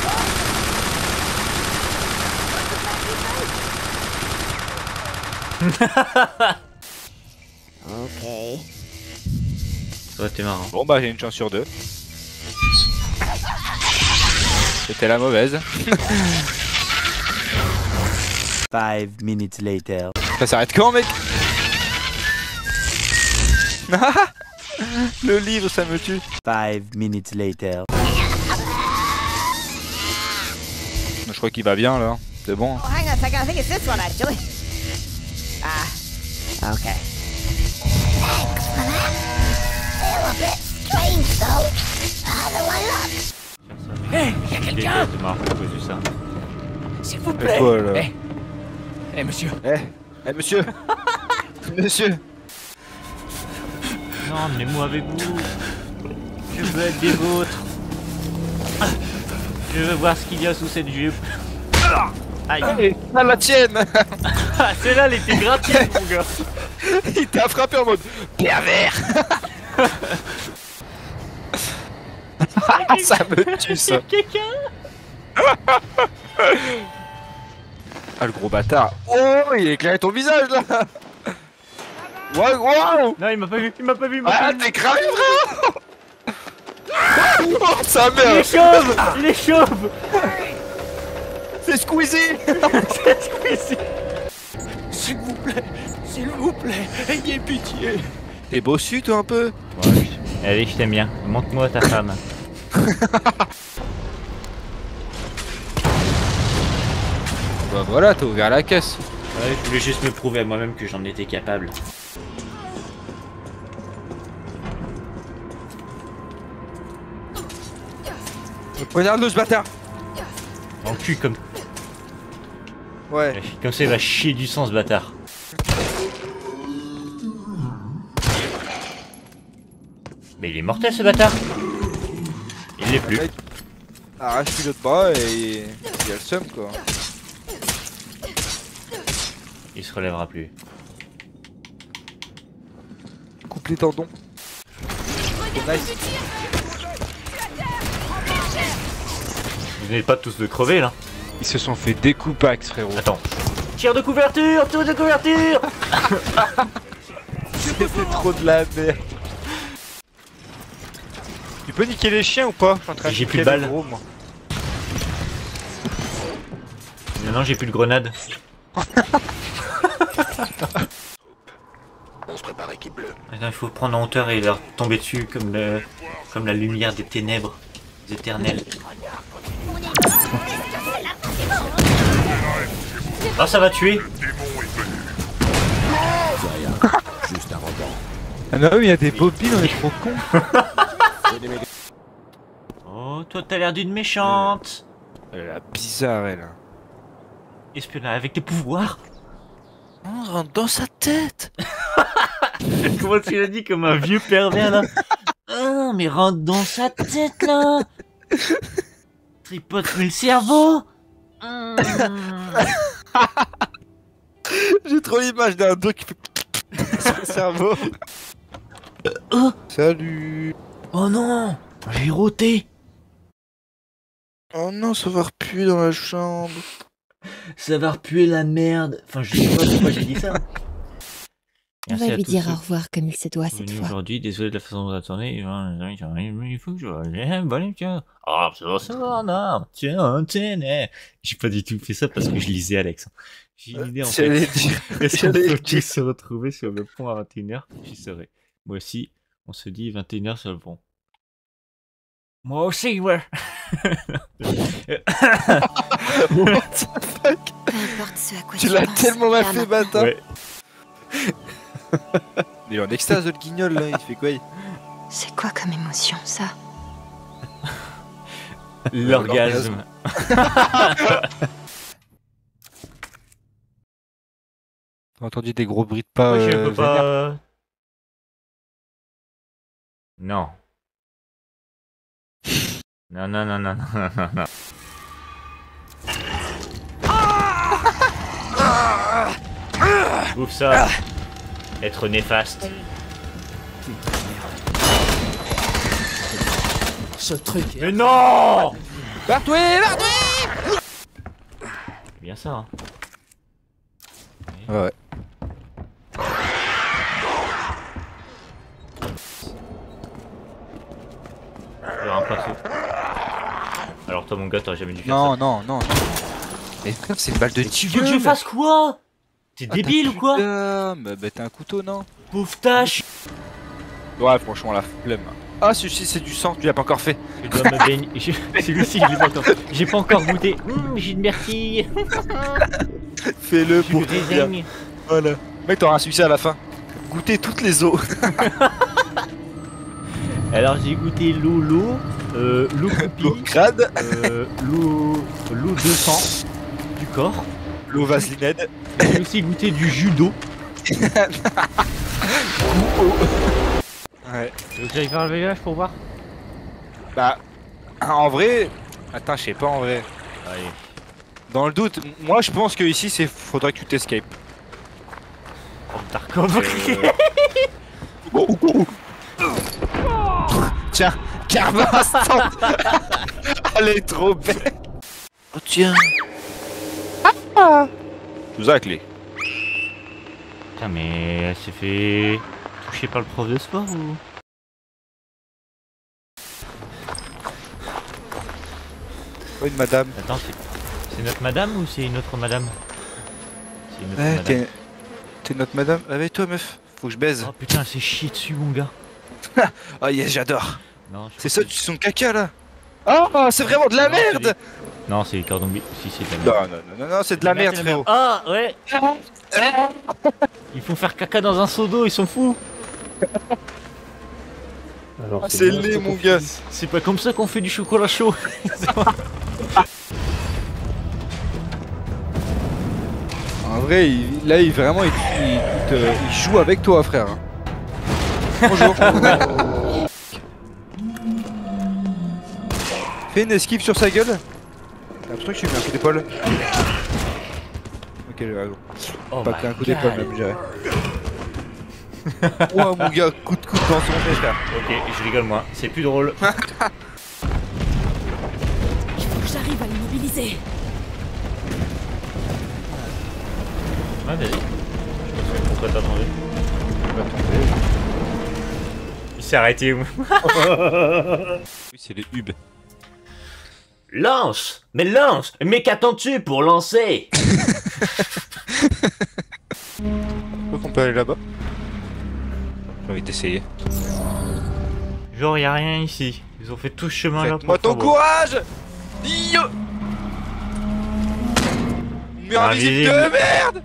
boys! Ok. Ça aurait été marrant. Bon bah j'ai une chance sur deux. C'était la mauvaise. Five minutes later. Ça s'arrête quand mec? Le livre ça me tue. Five minutes later. Je crois qu'il va bien là. C'est bon. Oh, hang on a second, I think it's this one, actually. Ah, okay. Thanks for that. Feel a bit strange, though. How do I look? Hey, y'a quelqu'un C'est marrant à cause de ça. S'il vous plaît. quoi là? Eh, eh, monsieur. Eh, eh monsieur Monsieur Non, emmenez-moi avec vous. Je veux être des vôtres. Je veux voir ce qu'il y a sous cette jupe. Aïe. Ah la tienne. Ah, celle-là, elle était gratuite, mon gars. Il t'a frappé en mode pervers. Ça me tue ça. Quelqu'un Ah le gros bâtard. Oh il a éclairé ton visage là. Waouh waouh. Non, il m'a pas vu, il m'a pas vu, il m'a Ah pas vu. t'es cramé frère Oh sa Il est mère chauve Il est chauve C'est Squeezie C'est Squeezie S'il vous plaît, s'il vous plaît, ayez pitié. T'es bossu toi un peu Allez, je t'aime bien. Montre-moi ta femme. Bah voilà t'as ouvert la caisse Ouais, je voulais juste me prouver à moi-même que j'en étais capable. Regarde-le ce bâtard En cul comme... Ouais Comme ça, il va chier du sang, ce bâtard. Mais il est mortel, ce bâtard Il l'est plus. Arrache-lui l'autre bras et il y a le seum quoi Il se relèvera plus. Coupe les tendons Nice Vous n'êtes pas tous de crever, là Ils se sont fait découpax, frérot. Attends. Tir de couverture, tir de couverture C'était trop de la merde. Tu peux niquer les chiens ou pas? J'ai plus de les balles. gros, moi. Non, non, j'ai plus de grenade. On se prépare équipe bleue. Attends, il faut prendre en hauteur et leur tomber dessus comme, le, comme la lumière des ténèbres éternelles. Ah, ça va tuer Juste un rebond. Ah non, il y a des bobines, on est trop cons. Oh, toi, t'as l'air d'une méchante Elle a bizarre, elle. Espionnage avec tes pouvoirs? On rentre dans sa tête. Comment tu l'as dit comme un vieux pervers là? Ah, mais rentre dans sa tête là Tripote-lui le cerveau Hum. J'ai trop l'image d'un dos qui fait sur le cerveau. Oh Salut. Oh non J'ai roté Oh non, ça va repuer dans la chambre. Ça va repuer la merde Enfin, je sais pas pourquoi j'ai dit ça. On va lui dire ceux au revoir comme il se doit cette fois. aujourd'hui, désolé de la façon dont on a tourné. Il faut que je tiens. Ah, ça, ça, va, non. Tiens, tiens. eh. J'ai pas du tout fait ça parce que je lisais Alex. J'ai une idée en fait. Est-ce qu'on peut tous se retrouver sur le pont à 21h J'y serai. Moi aussi, on se dit 21h sur le pont. Moi aussi, ouais. What the fuck? Peu importe ce à quoi Tu l'as tellement mal fait, maintenant. bâtard. Ouais. Il est en extase, le guignol, là. Il fait quoi il- C'est quoi comme émotion ça L'orgasme. T'as entendu des gros bruits de pas Moi, je euh, peux pas. Non. Non, non, non, non, non, non, non. Ouf ça. Être néfaste. Ce truc. Mais non Bartoué, Bartoué C'est bien ça. Hein. Ouais, un pinceau. Alors toi mon gars, t'aurais jamais dû faire Non, ça. non, non. Mais frère, c'est une balle de Tu veux que je fasse quoi? T'es débile ou quoi Bah, bah t'as un couteau, non Pauvre tâche Ouais, franchement, la flemme. Ah, celui-ci, c'est du sang, tu l'as pas encore fait. Je dois me baigner. Je... Celui-ci, je l'ai pas encore. J'ai pas encore goûté. Hum, j'ai une myrtille. Fais-le pour le. Voilà. Mec, t'auras un succès à la fin. Goûter toutes les eaux. Alors j'ai goûté l'eau, l'eau, euh, l'eau L'eau crade, euh, l'eau, l'eau de sang du corps. l'eau vaselinède. J'ai aussi goûté du jus d'eau. Ouais. Tu veux que j'aille faire le village pour voir? Bah, en vrai. Attends, je sais pas en vrai. Allez. Dans le doute, moi je pense que ici, c'est faudrait que tu t'escapes. Oh, Tarkov. Tiens, karma instant Elle est trop belle Oh tiens. Je vous la clé. Putain mais elle s'est fait toucher par le prof de sport ou? Oui, madame. Attends, c'est... c'est notre madame ou c'est une autre madame? C'est une autre Ouais, madame. t'es. T'es notre madame Réveille-toi, meuf. Faut que je baise. Oh putain, s'est chiée dessus mon gars. Oh yes, j'adore. C'est ça, tu son caca là Oh, c'est vraiment de la Non, c'est merde Non, c'est cordon bleu. Si, c'est de la Non, merde. non, non, non, non, c'est de la merde, frérot. Ah, ouais Ils font faire caca dans un seau d'eau, ils sont fous Alors, C'est laid, mon gars. C'est pas comme ça qu'on fait du chocolat chaud En vrai, il- là, il vraiment, il, il- il te- il joue avec toi, frère. Bonjour. Fais une esquive sur sa gueule. Ah, pour toi que j'ai mis un coup d'épaule Ok, j'ai raison. Oh Pas qu'un coup d'épaule, même, je dirais. Ouah, mon gars, coup de coupe dans son tête là. Ok, je rigole, moi. C'est plus drôle. Il faut que j'arrive à l'immobiliser. Ouais, vas-y. Je me souviens pourquoi t'as attendu. Bah, Il s'est arrêté. oui, c'est les hubs. Lance Mais lance Mais qu'attends-tu pour lancer? Pourquoi qu'on peut aller là-bas? J'ai envie d'essayer. Genre, y a rien ici. Ils ont fait tout ce chemin là Faites-moi ton courage Yo Mur invisible de merde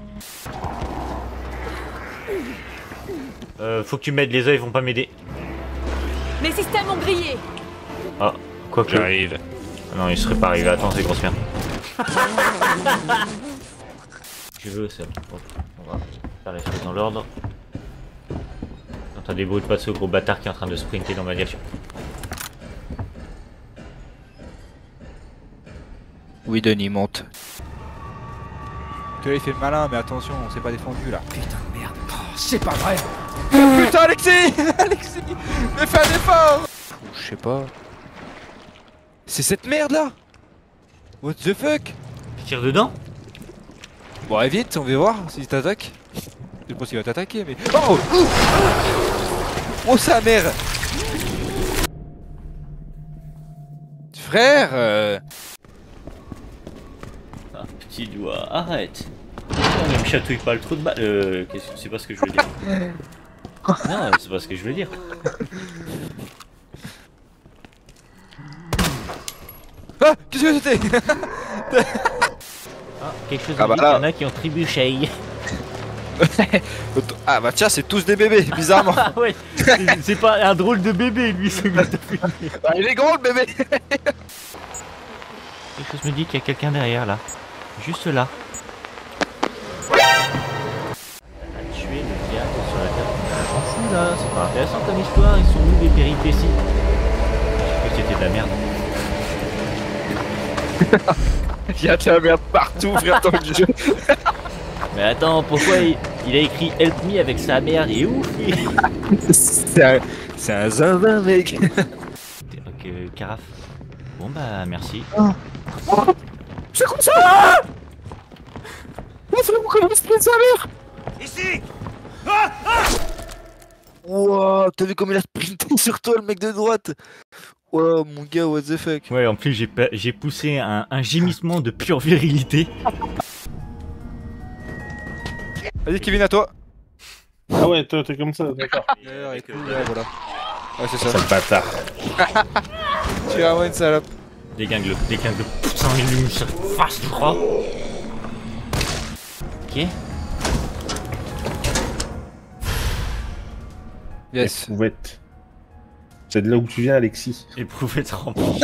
Euh, faut que tu m'aides, les ils vont pas m'aider. Mes systèmes ont grillé. Ah, quoi que. J'arrive. Ah non, il serait pas arrivé. Attends, c'est grosse merde. tu veux, ça. On va faire les choses dans l'ordre. T'as des bruits de pas de ce gros bâtard qui est en train de sprinter dans ma direction. Oui, Denis, monte. Que là, il fait le malin, mais attention, on s'est pas défendu là. Putain de merde. c'est pas vrai Putain, Alexis Alexis Mais fais un effort Je sais pas. C'est cette merde là What the fuck Tu tires dedans Bon, allez vite, on va voir s'il t'attaque. Je pense qu'il va t'attaquer, mais. Oh Oh, sa mère Frère euh... Ah, petit doigt, arrête. Non, ne me chatouille pas le trou de balle. Euh, qu'est-ce que c'est pas ce que je veux dire. non, c'est pas ce que je veux dire. Ah Qu'est-ce que c'était Ah, quelque chose Ah ah bah dit là. qu'il y en a qui ont trébuché. Ah bah tiens, c'est tous des bébés, bizarrement. Ah ouais, c'est- pas un drôle de bébé lui, ce gars. Ah, il est gros le bébé Quelque chose me dit qu'il y a quelqu'un derrière là. Juste là. A tué le diable sur. On s'en fout là, c'est pas intéressant comme histoire, ils sont où les péripéties? Je que c'était de la merde. Il y a de la merde partout, frère, dans le jeu. Mais attends, pourquoi il, il a écrit Help me avec sa mère Il est ouf C'est un, c'est un zinzin, mec. Ok, euh, carafe. Bon bah merci. C'est comme ça Oh, c'est mon collègue de sa mère Ici Wow, t'as vu comme il a sprinté sur toi, le mec de droite Wow, mon gars, what the fuck Ouais, en plus j'ai poussé un, un gémissement de pure virilité. Vas-y, Kevin, à toi Ah ouais, toi t'es comme ça, d'accord. Ouais, voilà. Ouais, c'est ça. Sale bâtard. Tu es vraiment une salope. Des gangs de, des gangs de putain, il lui se face, je crois. Ok. Yes. C'est de là où tu viens, Alexis. Éprouvette remplie.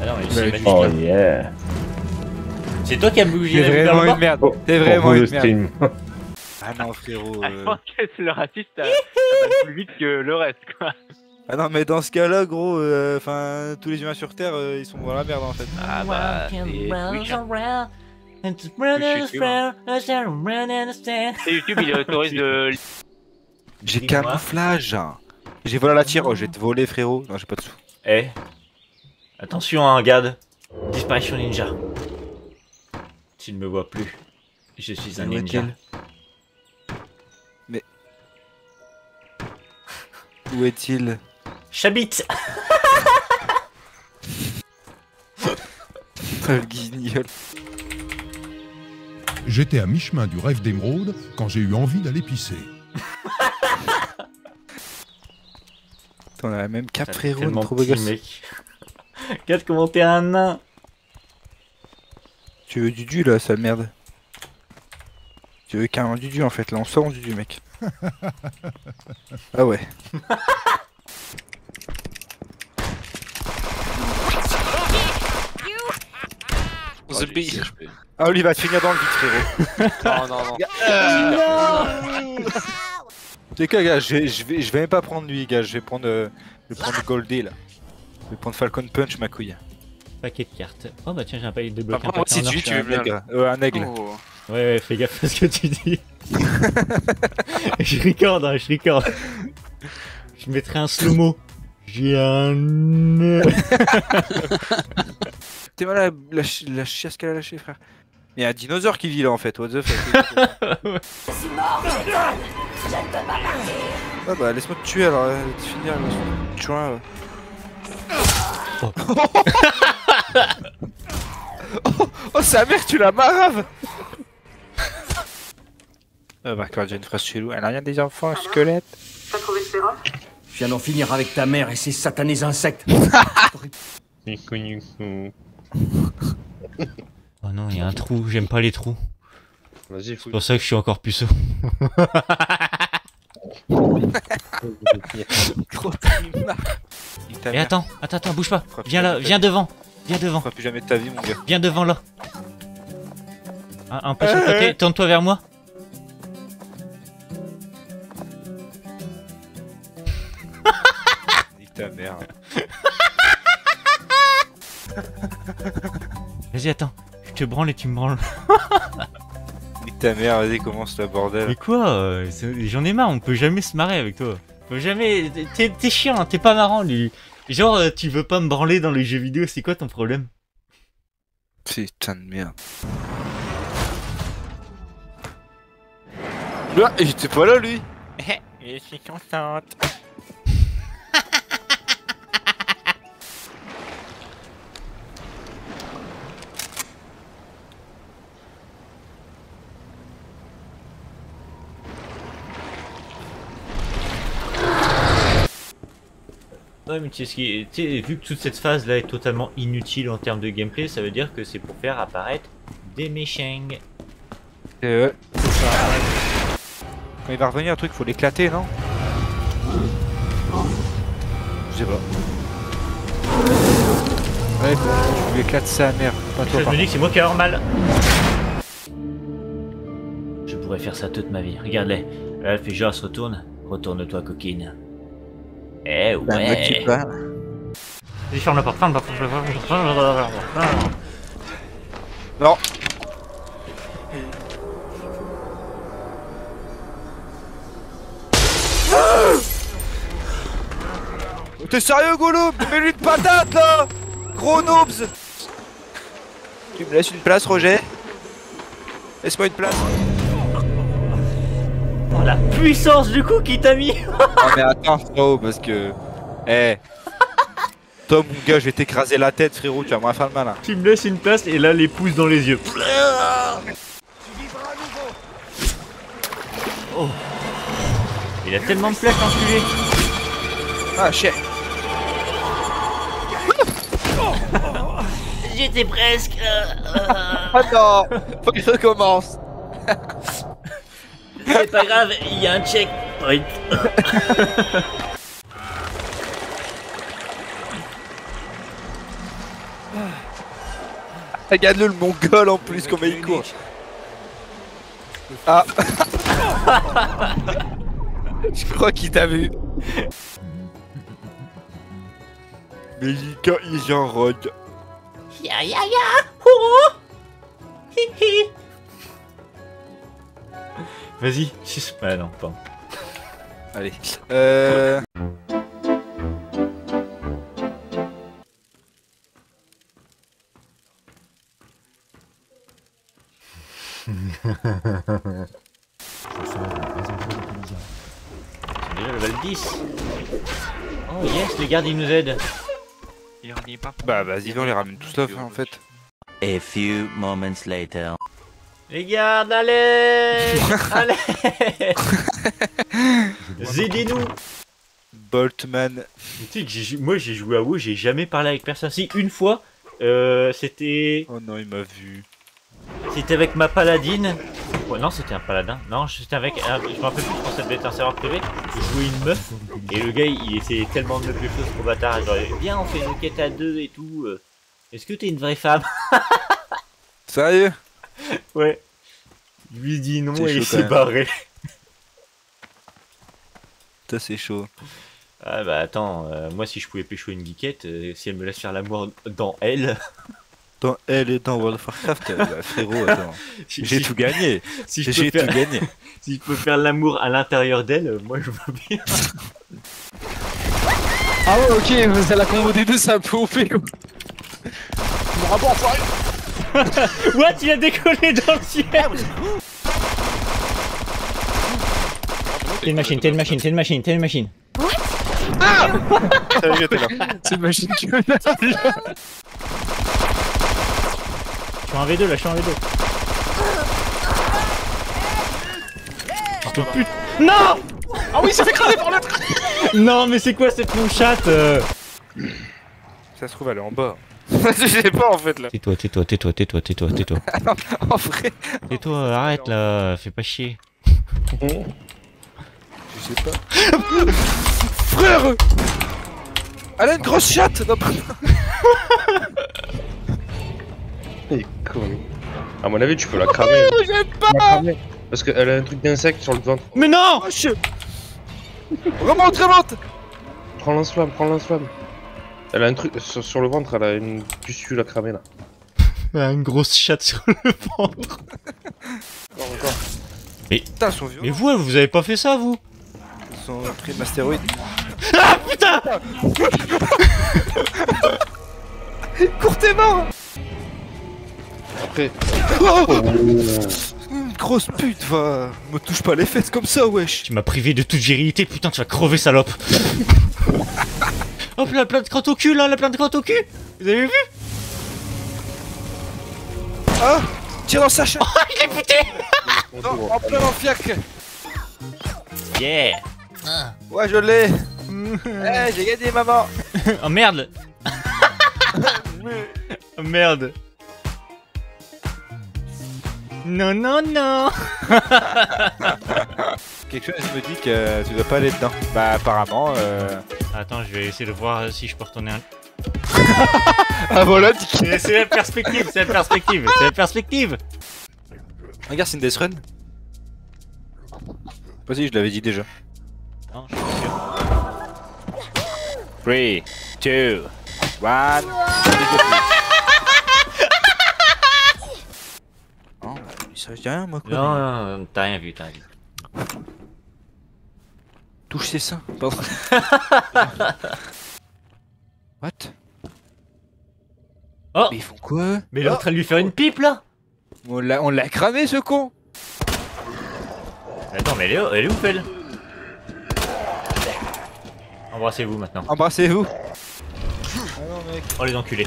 Alors, mais. Oh hein. yeah. C'est toi qui as bougé T'es vraiment une merde. Oh, T'es vraiment une merde. Ah non, frérot. euh. le raciste, ça, ça va plus vite que le reste, quoi. Ah non, mais dans ce cas-là, gros, euh, enfin, tous les humains sur Terre, euh, ils sont dans la merde en fait. Ah bah, c'est YouTube, il autorise de... J'ai camouflage. J'ai volé à la tire. Oh, je vais te voler, frérot. Non, j'ai pas de sous. Eh. Attention, hein, regarde. Disparition ninja. Tu ne me vois plus. Je suis un ninja. Mais. Où est-il Chabit Le guignol. J'étais à mi-chemin du rêve d'émeraude quand j'ai eu envie d'aller pisser. T'en as la même cap, T'as frérot. tellement Une trop beau gosse. mec. Regarde comment t'es un nain. Tu veux du du là, sale merde. Tu veux qu'un du du en fait. Là, on sort du du, mec. ah ouais. The Bee. Ah, lui, il va finir dans le vide, frérot. Non, non, non. Tu sais quoi, gars, je vais, je, vais, je vais même pas prendre lui, gars. Je vais prendre, euh, je vais prendre Goldie là. Je vais prendre Falcon Punch, ma couille. Paquet de cartes. Oh bah tiens, j'ai un paquet de paquet aussi, en or. tu, tu veux bien, gars. Ouais, un aigle. Oh. Ouais, ouais, fais gaffe à ce que tu dis. je record, hein, je record. Je mettrai un slow-mo. J'ai un... T'es mal la, la, la chiasse qu'elle a lâché, frère. Il y a un dinosaure qui vit là en fait, what the fuck? Je ne peux pas partir. ah bah laisse-moi te tuer alors, euh, te finir, te tuer. euh. oh, oh, sa mère, tu la maraves Euh, bah, quand j'ai une phrase chelou, elle a rien des enfants, squelette. T'as trouvé ce féroce Je viens d'en finir avec ta mère et ses satanés insectes. Oh non, il y a un trou, j'aime pas les trous. Vas-y, C'est pour ça que je suis encore puceau. Et attends, attends, attends, bouge pas. Viens là, viens devant. Viens devant. Plus jamais de ta vie, mon gars. Viens devant là. Un, un peu sur le côté, tourne-toi vers moi. Nique ta mère. Vas-y, attends. Je te branle et tu me branles. Ta mère, vas-y, commence le bordel. Mais quoi euh, J'en ai marre, on peut jamais se marrer avec toi. On peut jamais. T'es t'es chiant, hein, t'es pas marrant, lui. Genre, euh, tu veux pas me branler dans les jeux vidéo, c'est quoi ton problème? Putain de merde. Ah, il était pas là lui Je suis contente. Ouais, mais tu sais, ce qui est- tu sais, vu que toute cette phase là est totalement inutile en termes de gameplay, ça veut dire que c'est pour faire apparaître des méchants. Et ouais. Quand il va revenir, un truc, faut l'éclater, non? Je sais pas. Ouais, je lui éclate sa mère. Pas toi, je me dis que c'est moi qui ai mal. Je pourrais faire ça toute ma vie. Regarde-les. Elle fait genre, elle se retourne. Retourne-toi, coquine. Eh Bah, moi, tu ouais. parles. Vas-y, ferme la porte, ferme la porte. Non T'es sérieux, Gollum? Mets-lui une patate, là Gros noobs Tu me laisses une place, Roger? Laisse-moi une place. Oh, la puissance du coup qui t'a mis Oh, mais attends, frérot, parce que... Eh Toi, mon gars, je vais t'écraser la tête, frérot, tu vas moins faire le malin. Tu me laisses une place et là les pouces dans les yeux. Oh. Il a tellement de flèches enculé. Ah, shit J'étais presque. Ah non Faut que je recommence C'est pas grave, il y a un checkpoint. Regarde-le, le mongol en plus, comme il court. Ah. Je crois qu'il t'a vu. Melika, il genre rogue. Ya ya ya. Oh Hi hi Vas-y, suce. Ah non, pardon. Allez. Euh... Déjà level 10. Oh yes, les gardes ils nous aident. Il en est pas. Bah vas-y, on les ramène tous là en fait. A few moments later. Les gardes, allez Allez Aidez-nous Boltman. Tu sais moi j'ai joué à WoW, j'ai jamais parlé avec personne. Si, une fois, euh, c'était... Oh non, il m'a vu. C'était avec ma paladine. Ouais, non, c'était un paladin. Non, c'était avec. un- je me rappelle plus, je pense que ça devait être un serveur privé. Je jouais une meuf. Et le gars, il essayait tellement de me plus choses trop bâtard. Genre, viens, on fait une quête à deux et tout. euh. Est-ce que t'es une vraie femme? Sérieux? Ouais. Je lui dit non et il s'est barré. Ça c'est chaud. Ah bah attends, euh, moi si je pouvais pécho une geekette, euh, si elle me laisse faire l'amour dans elle. Dans elle et dans World of Warcraft, euh, bah, frérot, attends. Si- J'ai si- tout gagné. si je peux J'ai faire- tout gagné. si je peux faire l'amour à l'intérieur d'elle, moi je veux bien. Ah ouais, ok, c'est la combo des deux, c'est un peu OP quoi. Mon rapport, enfoiré What Il a décollé dans le ciel T'es une machine, t'es une machine, t'es une machine, t'es une machine. J'étais là. C'est une machine qui me Je suis en V2 là, je suis en V2. Oh, putain. Non Ah oui, ça fait cramer par l'autre Non mais c'est quoi cette mon chatte euh Ça se trouve, elle est en bas. Je sais pas en fait là. Tais-toi, tais-toi, tais-toi, tais-toi, tais-toi, tais-toi. en vrai. Tais-toi, arrête là, fais pas chier. Je sais pas. Frère Elle a une grosse chatte non, pardon. Il est con. À mon avis, tu peux la cramer. J'aime pas. Parce qu'elle a un truc d'insecte sur le ventre. Mais non Remonte, remonte Prends lance-flamme, prends lance-flamme. Elle a un truc sur, sur le ventre, elle a une pucule à cramer là. Une grosse chatte sur le ventre. Encore, encore. Mais, Putain, ils sont violents. mais vous, vous avez pas fait ça vous? Ils sont pris de. Ah putain Cours tes mains Après. Oh Une grosse pute, va Me touche pas les fesses comme ça, wesh Tu m'as privé de toute virilité, putain, tu vas crever, salope Hop là, plein de crottes au cul là, la plein de crottes au cul. Vous avez vu? Ah Tire dans sa chatte. Oh, il buté Non, en plein en fiac. Yeah. Ouais, je l'ai. Eh, j'ai gagné, maman. Oh merde. Oh merde. Non, non, non Quelque chose me dit que tu dois pas aller dedans. Bah, apparemment, euh... Attends, je vais essayer de voir si je peux retourner un... Ah voilà, C'est c'est la perspective, c'est la perspective, c'est la perspective Regarde, c'est une Death Run. Vas-y, je l'avais dit déjà. Non, je suis pas sûr. 3, 2, 1. Non, ça je dis rien, moi, quoi. Non, non, non, t'as rien vu, t'as rien vu. Touche ses seins, pardon. What? Oh. Mais ils font quoi? Mais il est en train de lui faire une pipe là. On l'a on l'a cramé, ce con. Attends, mais elle est, où- elle est où, elle Embrassez-vous maintenant. Embrassez-vous. Ah. Oh les enculés.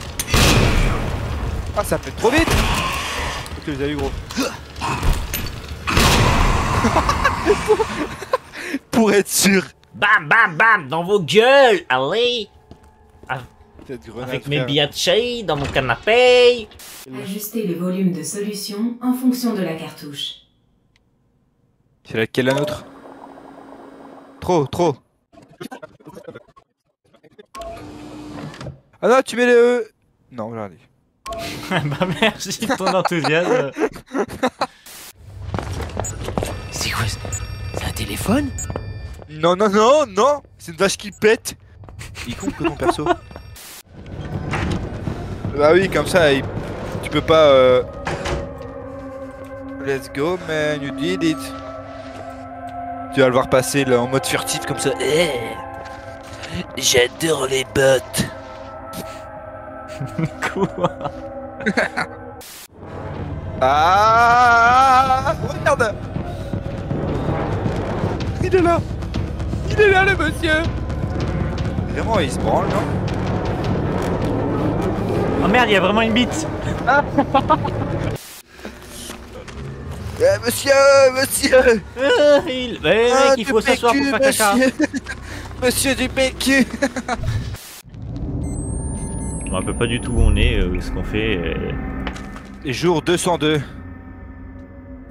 Ah, ça fait trop vite. Ok, vous avez eu gros. Pour être sûr. Bam, bam, bam, dans vos gueules Allez grenade, Avec mes frère. biatchés dans mon canapé Ajustez le volume de solution en fonction de la cartouche. C'est laquelle la nôtre? Trop, trop. Ah non, tu mets les E Non, regardez. Bah merci de ton enthousiasme. C'est quoi C'est un téléphone? Non, non, non, non C'est une vache qui pète Il est con que ton perso. bah oui, comme ça, il- tu peux pas... euh, Let's go, man, you did it. Tu vas le voir passer là, en mode furtif comme ça. Eh, J'adore les bottes. Quoi? Ah Regarde Il est là Il est là le monsieur Vraiment il se branle non Oh merde, il y a vraiment une bite Eh, Monsieur Monsieur Ah, il... Ouais, Ah, mec, il faut s'asseoir pour faire caca monsieur. Monsieur du PQ Je me rappelle pas du tout où on est, euh, ce qu'on fait. euh. Jour 202.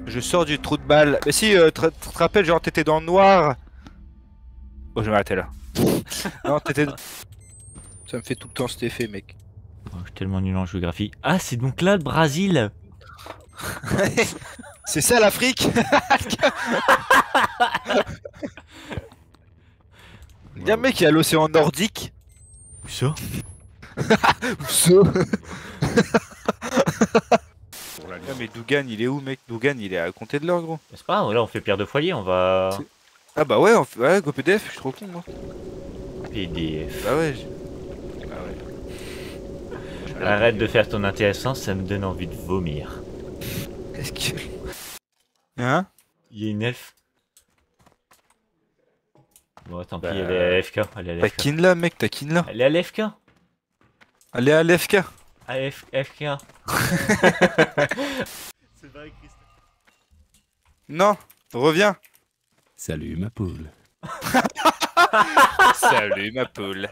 Je sors du trou de balle. Mais si, euh, tu te rappelles, genre t'étais dans le noir. Oh, je vais m'arrêter là. non, t'étais. Ça me fait tout le temps cet effet, mec. Oh, je suis tellement nul en géographie. Ah, c'est donc là le Brésil C'est ça l'Afrique Il y a un mec qui est à l'océan nordique. Où ça? Où ça? Ah, mais Dougan, il est où, mec? Dougan, il est à compter de l'or, gros. C'est pas grave, là on fait pierre de foyer, on va... Ah bah ouais, fait... ouais, go PDF, je suis trop con, moi. PDF. Bah ouais. Bah ouais. Arrête de faire ton intéressant, ça me donne envie de vomir. Est-ce que. Hein? Il y a une elfe. Bon, tant pis, elle est à l'FK. Elle est T'as là, mec, t'as kin là. Elle est à l'FK. Allez à l'FK. AF, FK. C'est vrai, Christophe. Non, reviens. Salut ma poule. Salut ma poule.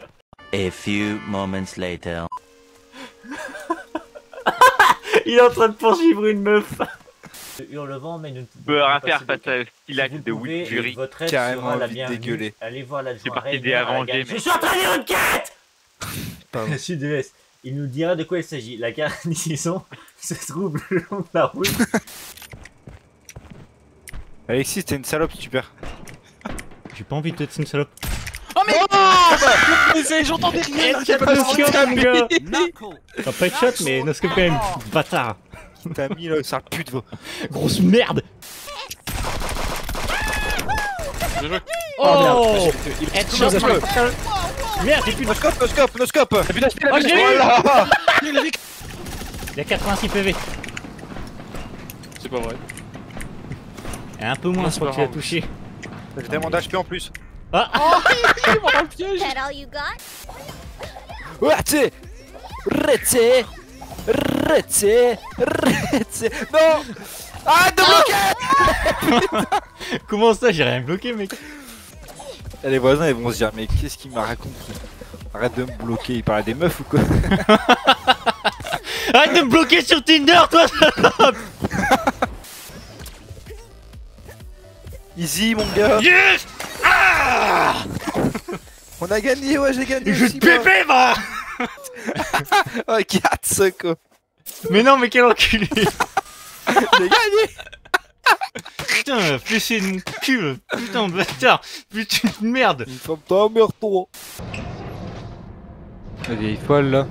A few moments later. Il est en train de poursuivre une meuf. Hurlevent, mais ne peut rien faire face à Stilac de Woodbury. Votre aide Carrément envie de dégueuler. Allez voir la C'est parti des arrangés, Je suis en train de lire une quête Pardon. Sud-Est. Il nous dira de quoi il s'agit. La garnison se trouve le long de la route. Alexis, t'es une salope, super. J'ai pas envie de être une salope. Oh mais c'est- J'entendais rien T'as pas de scope, mon gars T'as pas de shot, mais no scope quand même, bâtard T'as mis le sale pute, va. Grosse merde Oh, Oh Headshot Merde, j'ai plus de... No scope, no scope, no scope. T'as pu l'acheter la Oh, Voilà. Il a 86 PV. C'est pas vrai. Et un peu moins, je crois que tu l'as touché. J'ai tellement d'HP en plus. Ah. That all you got? Rete Rete Rete Rete. Non. Ah, de bloquer. Comment ça, j'ai rien bloqué, mec? Et Les voisins ils vont se dire mais qu'est-ce qu'il m'a raconté? Arrête de me bloquer, il parlait des meufs ou quoi? Arrête de me bloquer sur Tinder, toi Easy mon gars. Yes! On a gagné, ouais j'ai gagné Je te pépé, moi. Oh 4 quoi Mais non, mais quel enculé! J'ai gagné. Putain, fessé de mon cul Putain, bâtard Putain de merde! Une femme toi, meurs-toi La vieille folle là.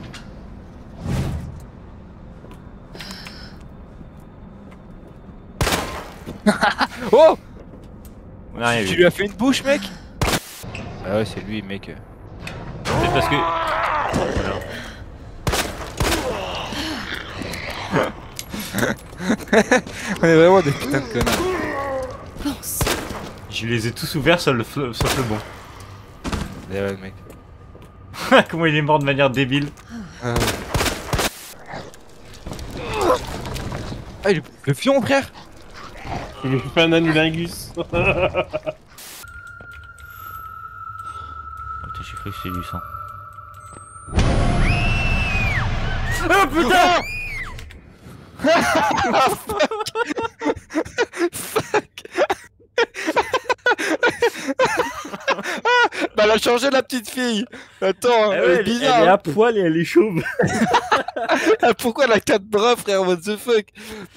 Oh Tu lui as fait une bouche mec Ah ouais c'est lui mec. C'est parce que... On est vraiment des putains de connards. Je les ai tous ouverts sauf le, fl- sauf le bon. Eh ouais mec. Comment il est mort de manière débile. Ah, Ah, il est le fion frère Je me fais un anulingus. Oh, j'ai cru que c'était du sang. Oh putain Bah elle a changé la petite fille. Attends, Eh elle ouais, est elle, bizarre. elle est à poil et elle est chauve. Ah, Pourquoi elle a 4 bras frère, what the fuck?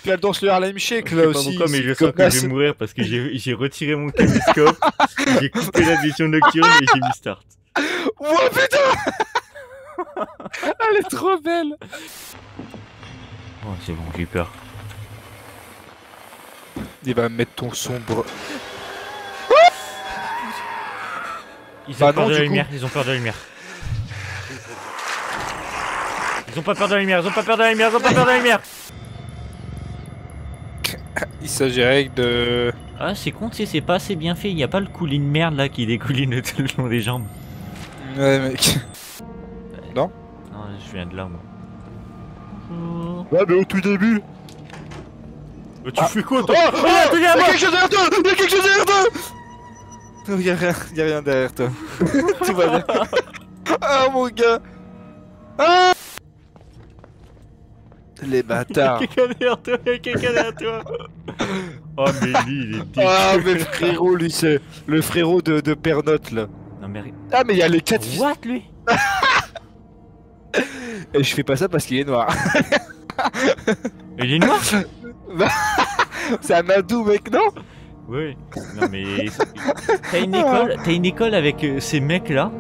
Puis elle danse le Harlem Shake là aussi pourquoi, mais je sens que je vais mourir parce que j'ai retiré mon caméscope, j'ai coupé la vision nocturne et j'ai mis start. Oh putain! Elle est trop belle! Oh, c'est bon, j'ai eu peur. Il va mettre ton sombre... Ils ont Bah peur non, de la lumière, ils ont peur de la lumière. Ils ont pas peur de la lumière, ils ont pas peur de la lumière, ils ont pas peur de la lumière. Il s'agirait de... Ah, c'est con, tu sais, c'est pas assez bien fait. Il y a pas le coulis de merde là qui découline tout le long des jambes. Ouais mec Non Non, je viens de là, moi. Ouais mais au tout début Bah, tu fais quoi, toi Oh, oh, t'es il y a quelque chose derrière toi Il y a quelque chose derrière toi Non, il y a rien, y a rien derrière toi. Tout va bien. Ah mon gars Ah Les bâtards Quelqu'un derrière toi, il y a quelqu'un derrière toi. Oh, mais lui, il est. Ah mais frérot lui c'est le frérot de, de Pernote là. Non, mais. Ah mais il y a les 4 fils What, lui? Et je fais pas ça parce qu'il est noir. Il est noir? C'est un adou mec non? Oui. Non, mais. T'as une école, t'as une école avec euh, ces mecs-là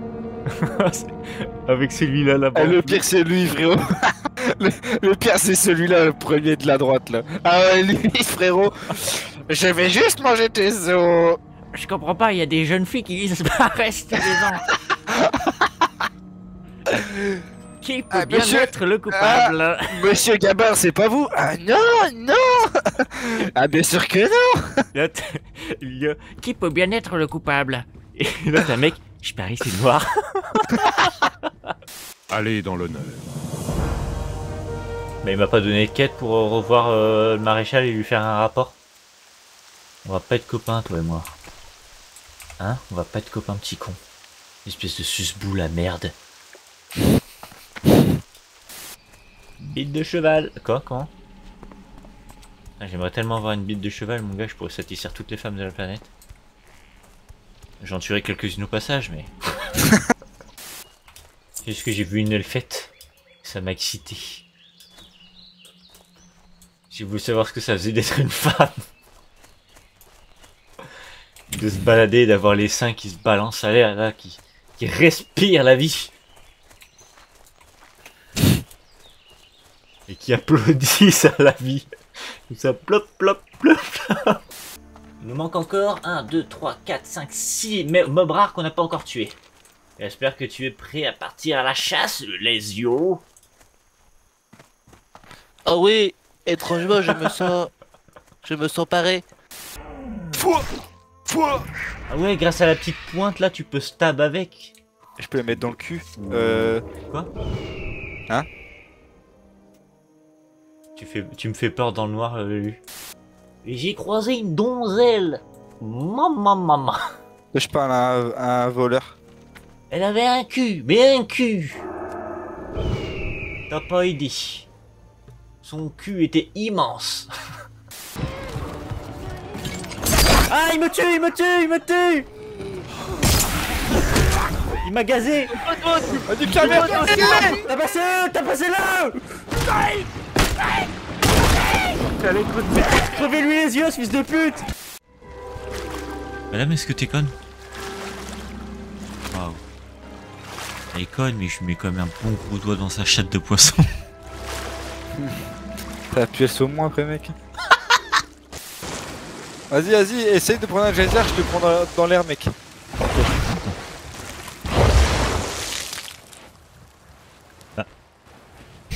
Avec celui-là là-bas. Ah, Le pire c'est lui frérot. le, le pire c'est celui-là, le premier de la droite là. Ah ouais lui frérot. Je vais juste manger tes os. Je comprends pas, il y a des jeunes filles qui disparaissent tous les ans. Qui peut Ah, bien monsieur- être le coupable Ah, Monsieur Gabin, c'est pas vous? Ah non, non Ah bien sûr que non Qui peut bien être le coupable? Et là, t'as un mec, je parie, c'est noir. Allez dans l'honneur. Mais il m'a pas donné de quête pour euh, revoir euh, le maréchal et lui faire un rapport? On va pas être copains, toi et moi. Hein? On va pas être copains, petit con. Espèce de susboule à merde. Bite de cheval. Quoi Comment Ah, J'aimerais tellement avoir une bite de cheval, mon gars, je pourrais satisfaire toutes les femmes de la planète. J'en tuerai quelques-unes au passage, mais... C'est juste que j'ai vu une elfette? Ça m'a excité. J'ai voulu savoir ce que ça faisait d'être une femme. De se balader, d'avoir les seins qui se balancent à l'air, là, qui, qui respirent la vie. Qui applaudissent à la vie. Tout ça plop plop plop plop. Il nous manque encore 1, 2, 3, 4, 5, 6 mobs rares qu'on n'a pas encore tués. J'espère que tu es prêt à partir à la chasse, le lésio. Oh oui, étrangement, je me sens. Je me sens paré. Ah ouais, grâce à la petite pointe là, tu peux stab avec. Je peux la mettre dans le cul. Euh... Quoi? Hein? Tu, fais, tu me fais peur dans le noir, euh, Lulu. Et J'ai croisé une donzelle. Maman, maman. Je parle à un, à un voleur. Elle avait un cul, mais un cul. T'as pas aidé. Son cul était immense. ah, il me tue, il me tue, il me tue. Il m'a gazé. Ah, du calme T'as passé, t'as passé là. Allez, crevez-lui les yeux, ce fils de pute. Madame, est-ce que t'es conne? Waouh. Elle est conne, mais je mets quand même un bon gros doigt dans sa chatte de poisson. T'as appuyé le saumon après, mec Vas-y, vas-y, essaye de prendre un geyser, je te prends dans, l'air, mec.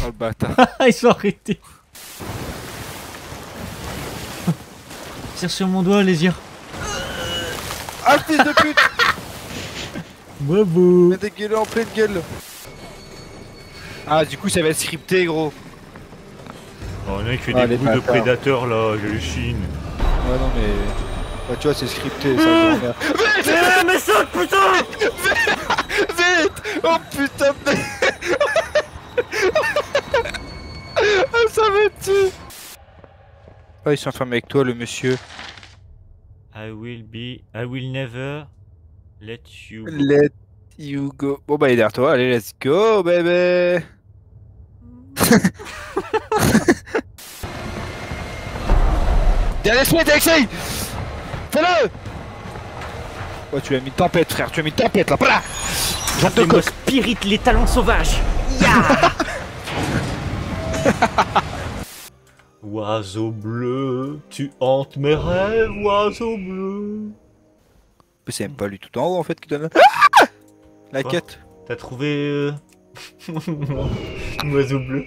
Oh le bâtard. Ils sont arrêtés. Tire sur mon doigt, les yeux. Ah, le fils de pute Bravo. Mets des gueules en pleine gueule Ah, du coup, ça va être scripté, gros. Oh, on a fait Ah, des bruits de prédateurs là, j'hallucine. Ouais, non, mais. Bah, tu vois, c'est scripté, ça, je m'emmerde. Eh, mais saute, putain Vite Oh putain de... Ah, ça me tue Ah, ils sont enfermés avec toi, le monsieur. I will be. I will never let you. go. Let you go. Bon, bah, il est derrière toi. Allez, let's go, bébé Dernier split, Alexei Fais-le Ouais, tu as mis une tempête, frère. Tu as mis une tempête, là. Voilà coq. spirit les talons sauvages. Oiseau bleu, tu hantes mes rêves, oiseau bleu. Mais c'est même pas lui tout en haut, en fait, qui donne... Ah La quête. T'as trouvé euh, mon oiseau bleu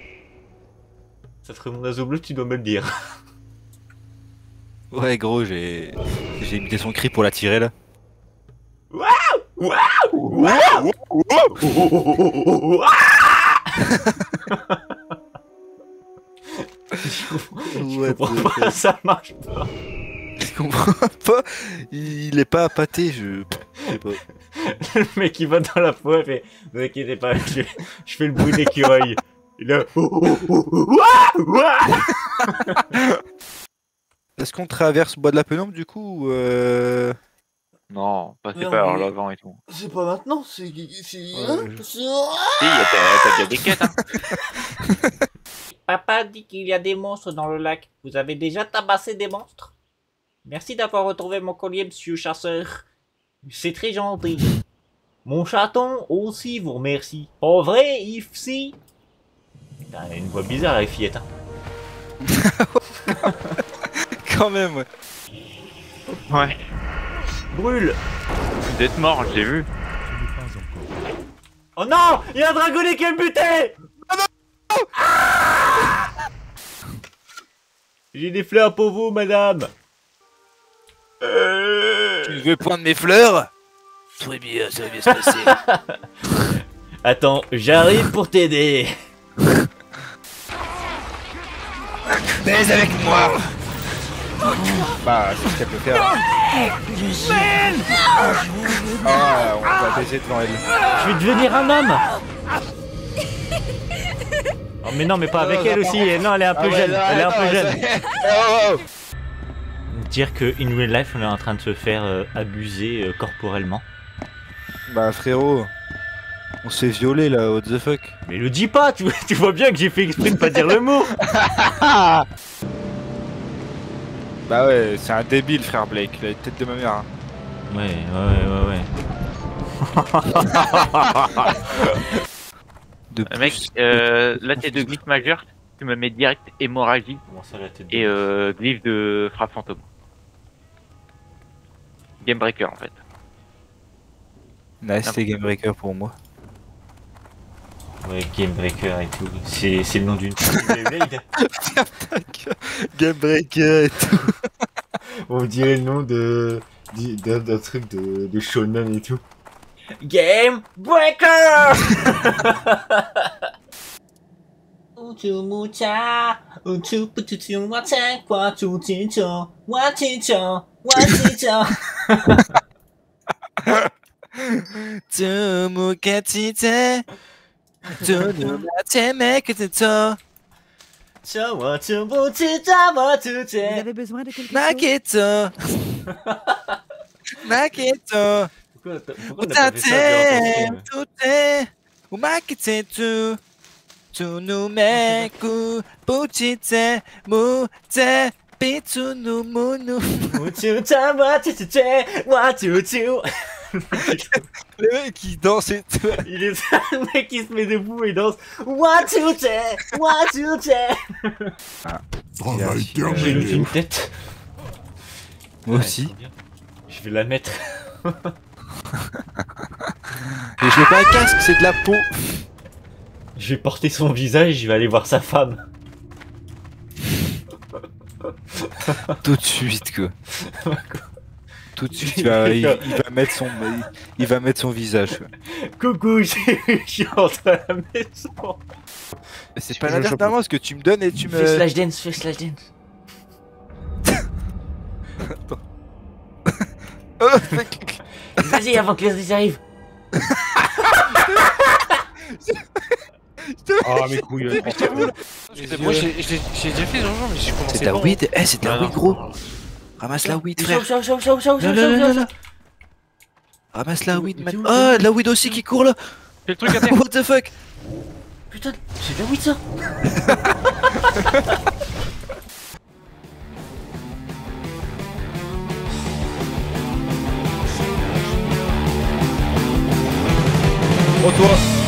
Ça serait mon oiseau bleu, tu dois me le dire. Ouais, gros, j'ai... J'ai imité son cri pour l'attirer, là. Je comprends pas, ça marche pas. Je comprends pas. Il est pas appâté, je... je sais pas. Le mec il va dans la forêt et fait Ne vous inquiétez pas, je, je fais le bruit d'écureuil. Et là. Est-ce qu'on traverse Bois de la Pénombre, du coup, ou euh... Non, passez Non, par l'avant et tout. C'est pas maintenant, c'est. c'est- Si, y a- t'as t'as bien des quêtes, hein. Papa dit qu'il y a des monstres dans le lac. Vous avez déjà tabassé des monstres? Merci d'avoir retrouvé mon collier, monsieur chasseur. C'est très gentil. Mon chaton aussi vous remercie. Pas vrai, Ifsi Putain, elle a une voix bizarre, la fillette. Hein. Quand même, ouais. Ouais. Brûle Vous êtes mort, je l'ai vu. Oh non Il y a un dragonnet qui a buté Ah J'ai des fleurs pour vous, madame. Tu veux prendre mes fleurs? Très bien, ça va bien se passer. Attends, j'arrive pour t'aider. Baise avec moi. Bah, c'est ce qu'elle peut faire. Ah, on va baiser devant elle. Je vais devenir un homme Oh mais non mais pas avec elle aussi, non elle est un peu Ah ouais, jeune, non, elle est un peu jeune. ça- Oh, oh. Dire que in real life on est en train de se faire euh, abuser euh, corporellement. Bah frérot, on se fait violer là, what the fuck Mais le dis pas, tu, tu vois bien que j'ai fait exprès de pas dire le mot Bah ouais, c'est un débile frère Blake, la tête de ma mère. hein. Ouais, ouais, ouais, ouais. De Euh, Mec, euh, là t'es de glyphe majeur, tu me mets direct hémorragie Comment ça la tête de- et euh, glyphe de frappe fantôme. Game breaker en fait. Nice, c'était Game Breaker pour moi. Ouais, Game Breaker et tout. C'est c'est le nom d'une Beyblade. Game Breaker et tout. On dirait le nom de d'un d'un truc de, de shonen et tout. 게임 브레이커! 우주무자 우주부투투와 책과 조지죠 와지죠 와지죠 주무게 지제 주누나 제매 그저 저와 주무지 저와 주제. 나겠죠. 나겠죠. Pourquoi on a pas fait ça ton watutu. Le mec il danse et tout. Il est le mec qui se met debout et danse. Terminé. une tête. Moi Ouais, aussi. Je vais la mettre. Et je veux pas un casque, c'est de la peau. Je vais porter son visage et je vais aller voir sa femme. Tout de suite quoi. Tout de suite, il va, il, il va mettre son, il, il va mettre son visage. quoi. Coucou, je rentré à la maison. C'est pas l'inverse normalement ce que tu me donnes et tu me. Fais slash dance, fais slash dance. Oh, Vas-y avant que les autres arrivent. Ah, mes couilles. Moi j'ai déjà fait Jean-Jean mais j'ai commencé C'est de la weed, eh, c'est de la weed gros. Ramasse la weed frère. Chaud, chaud, chaud, chaud, chaud, Là, chaud, là, là, là, chaud, là. chaud. Ramasse la weed man. Oh, de la weed aussi qui court là. Le truc à terre. What the fuck Putain, c'est de la weed ça o tuo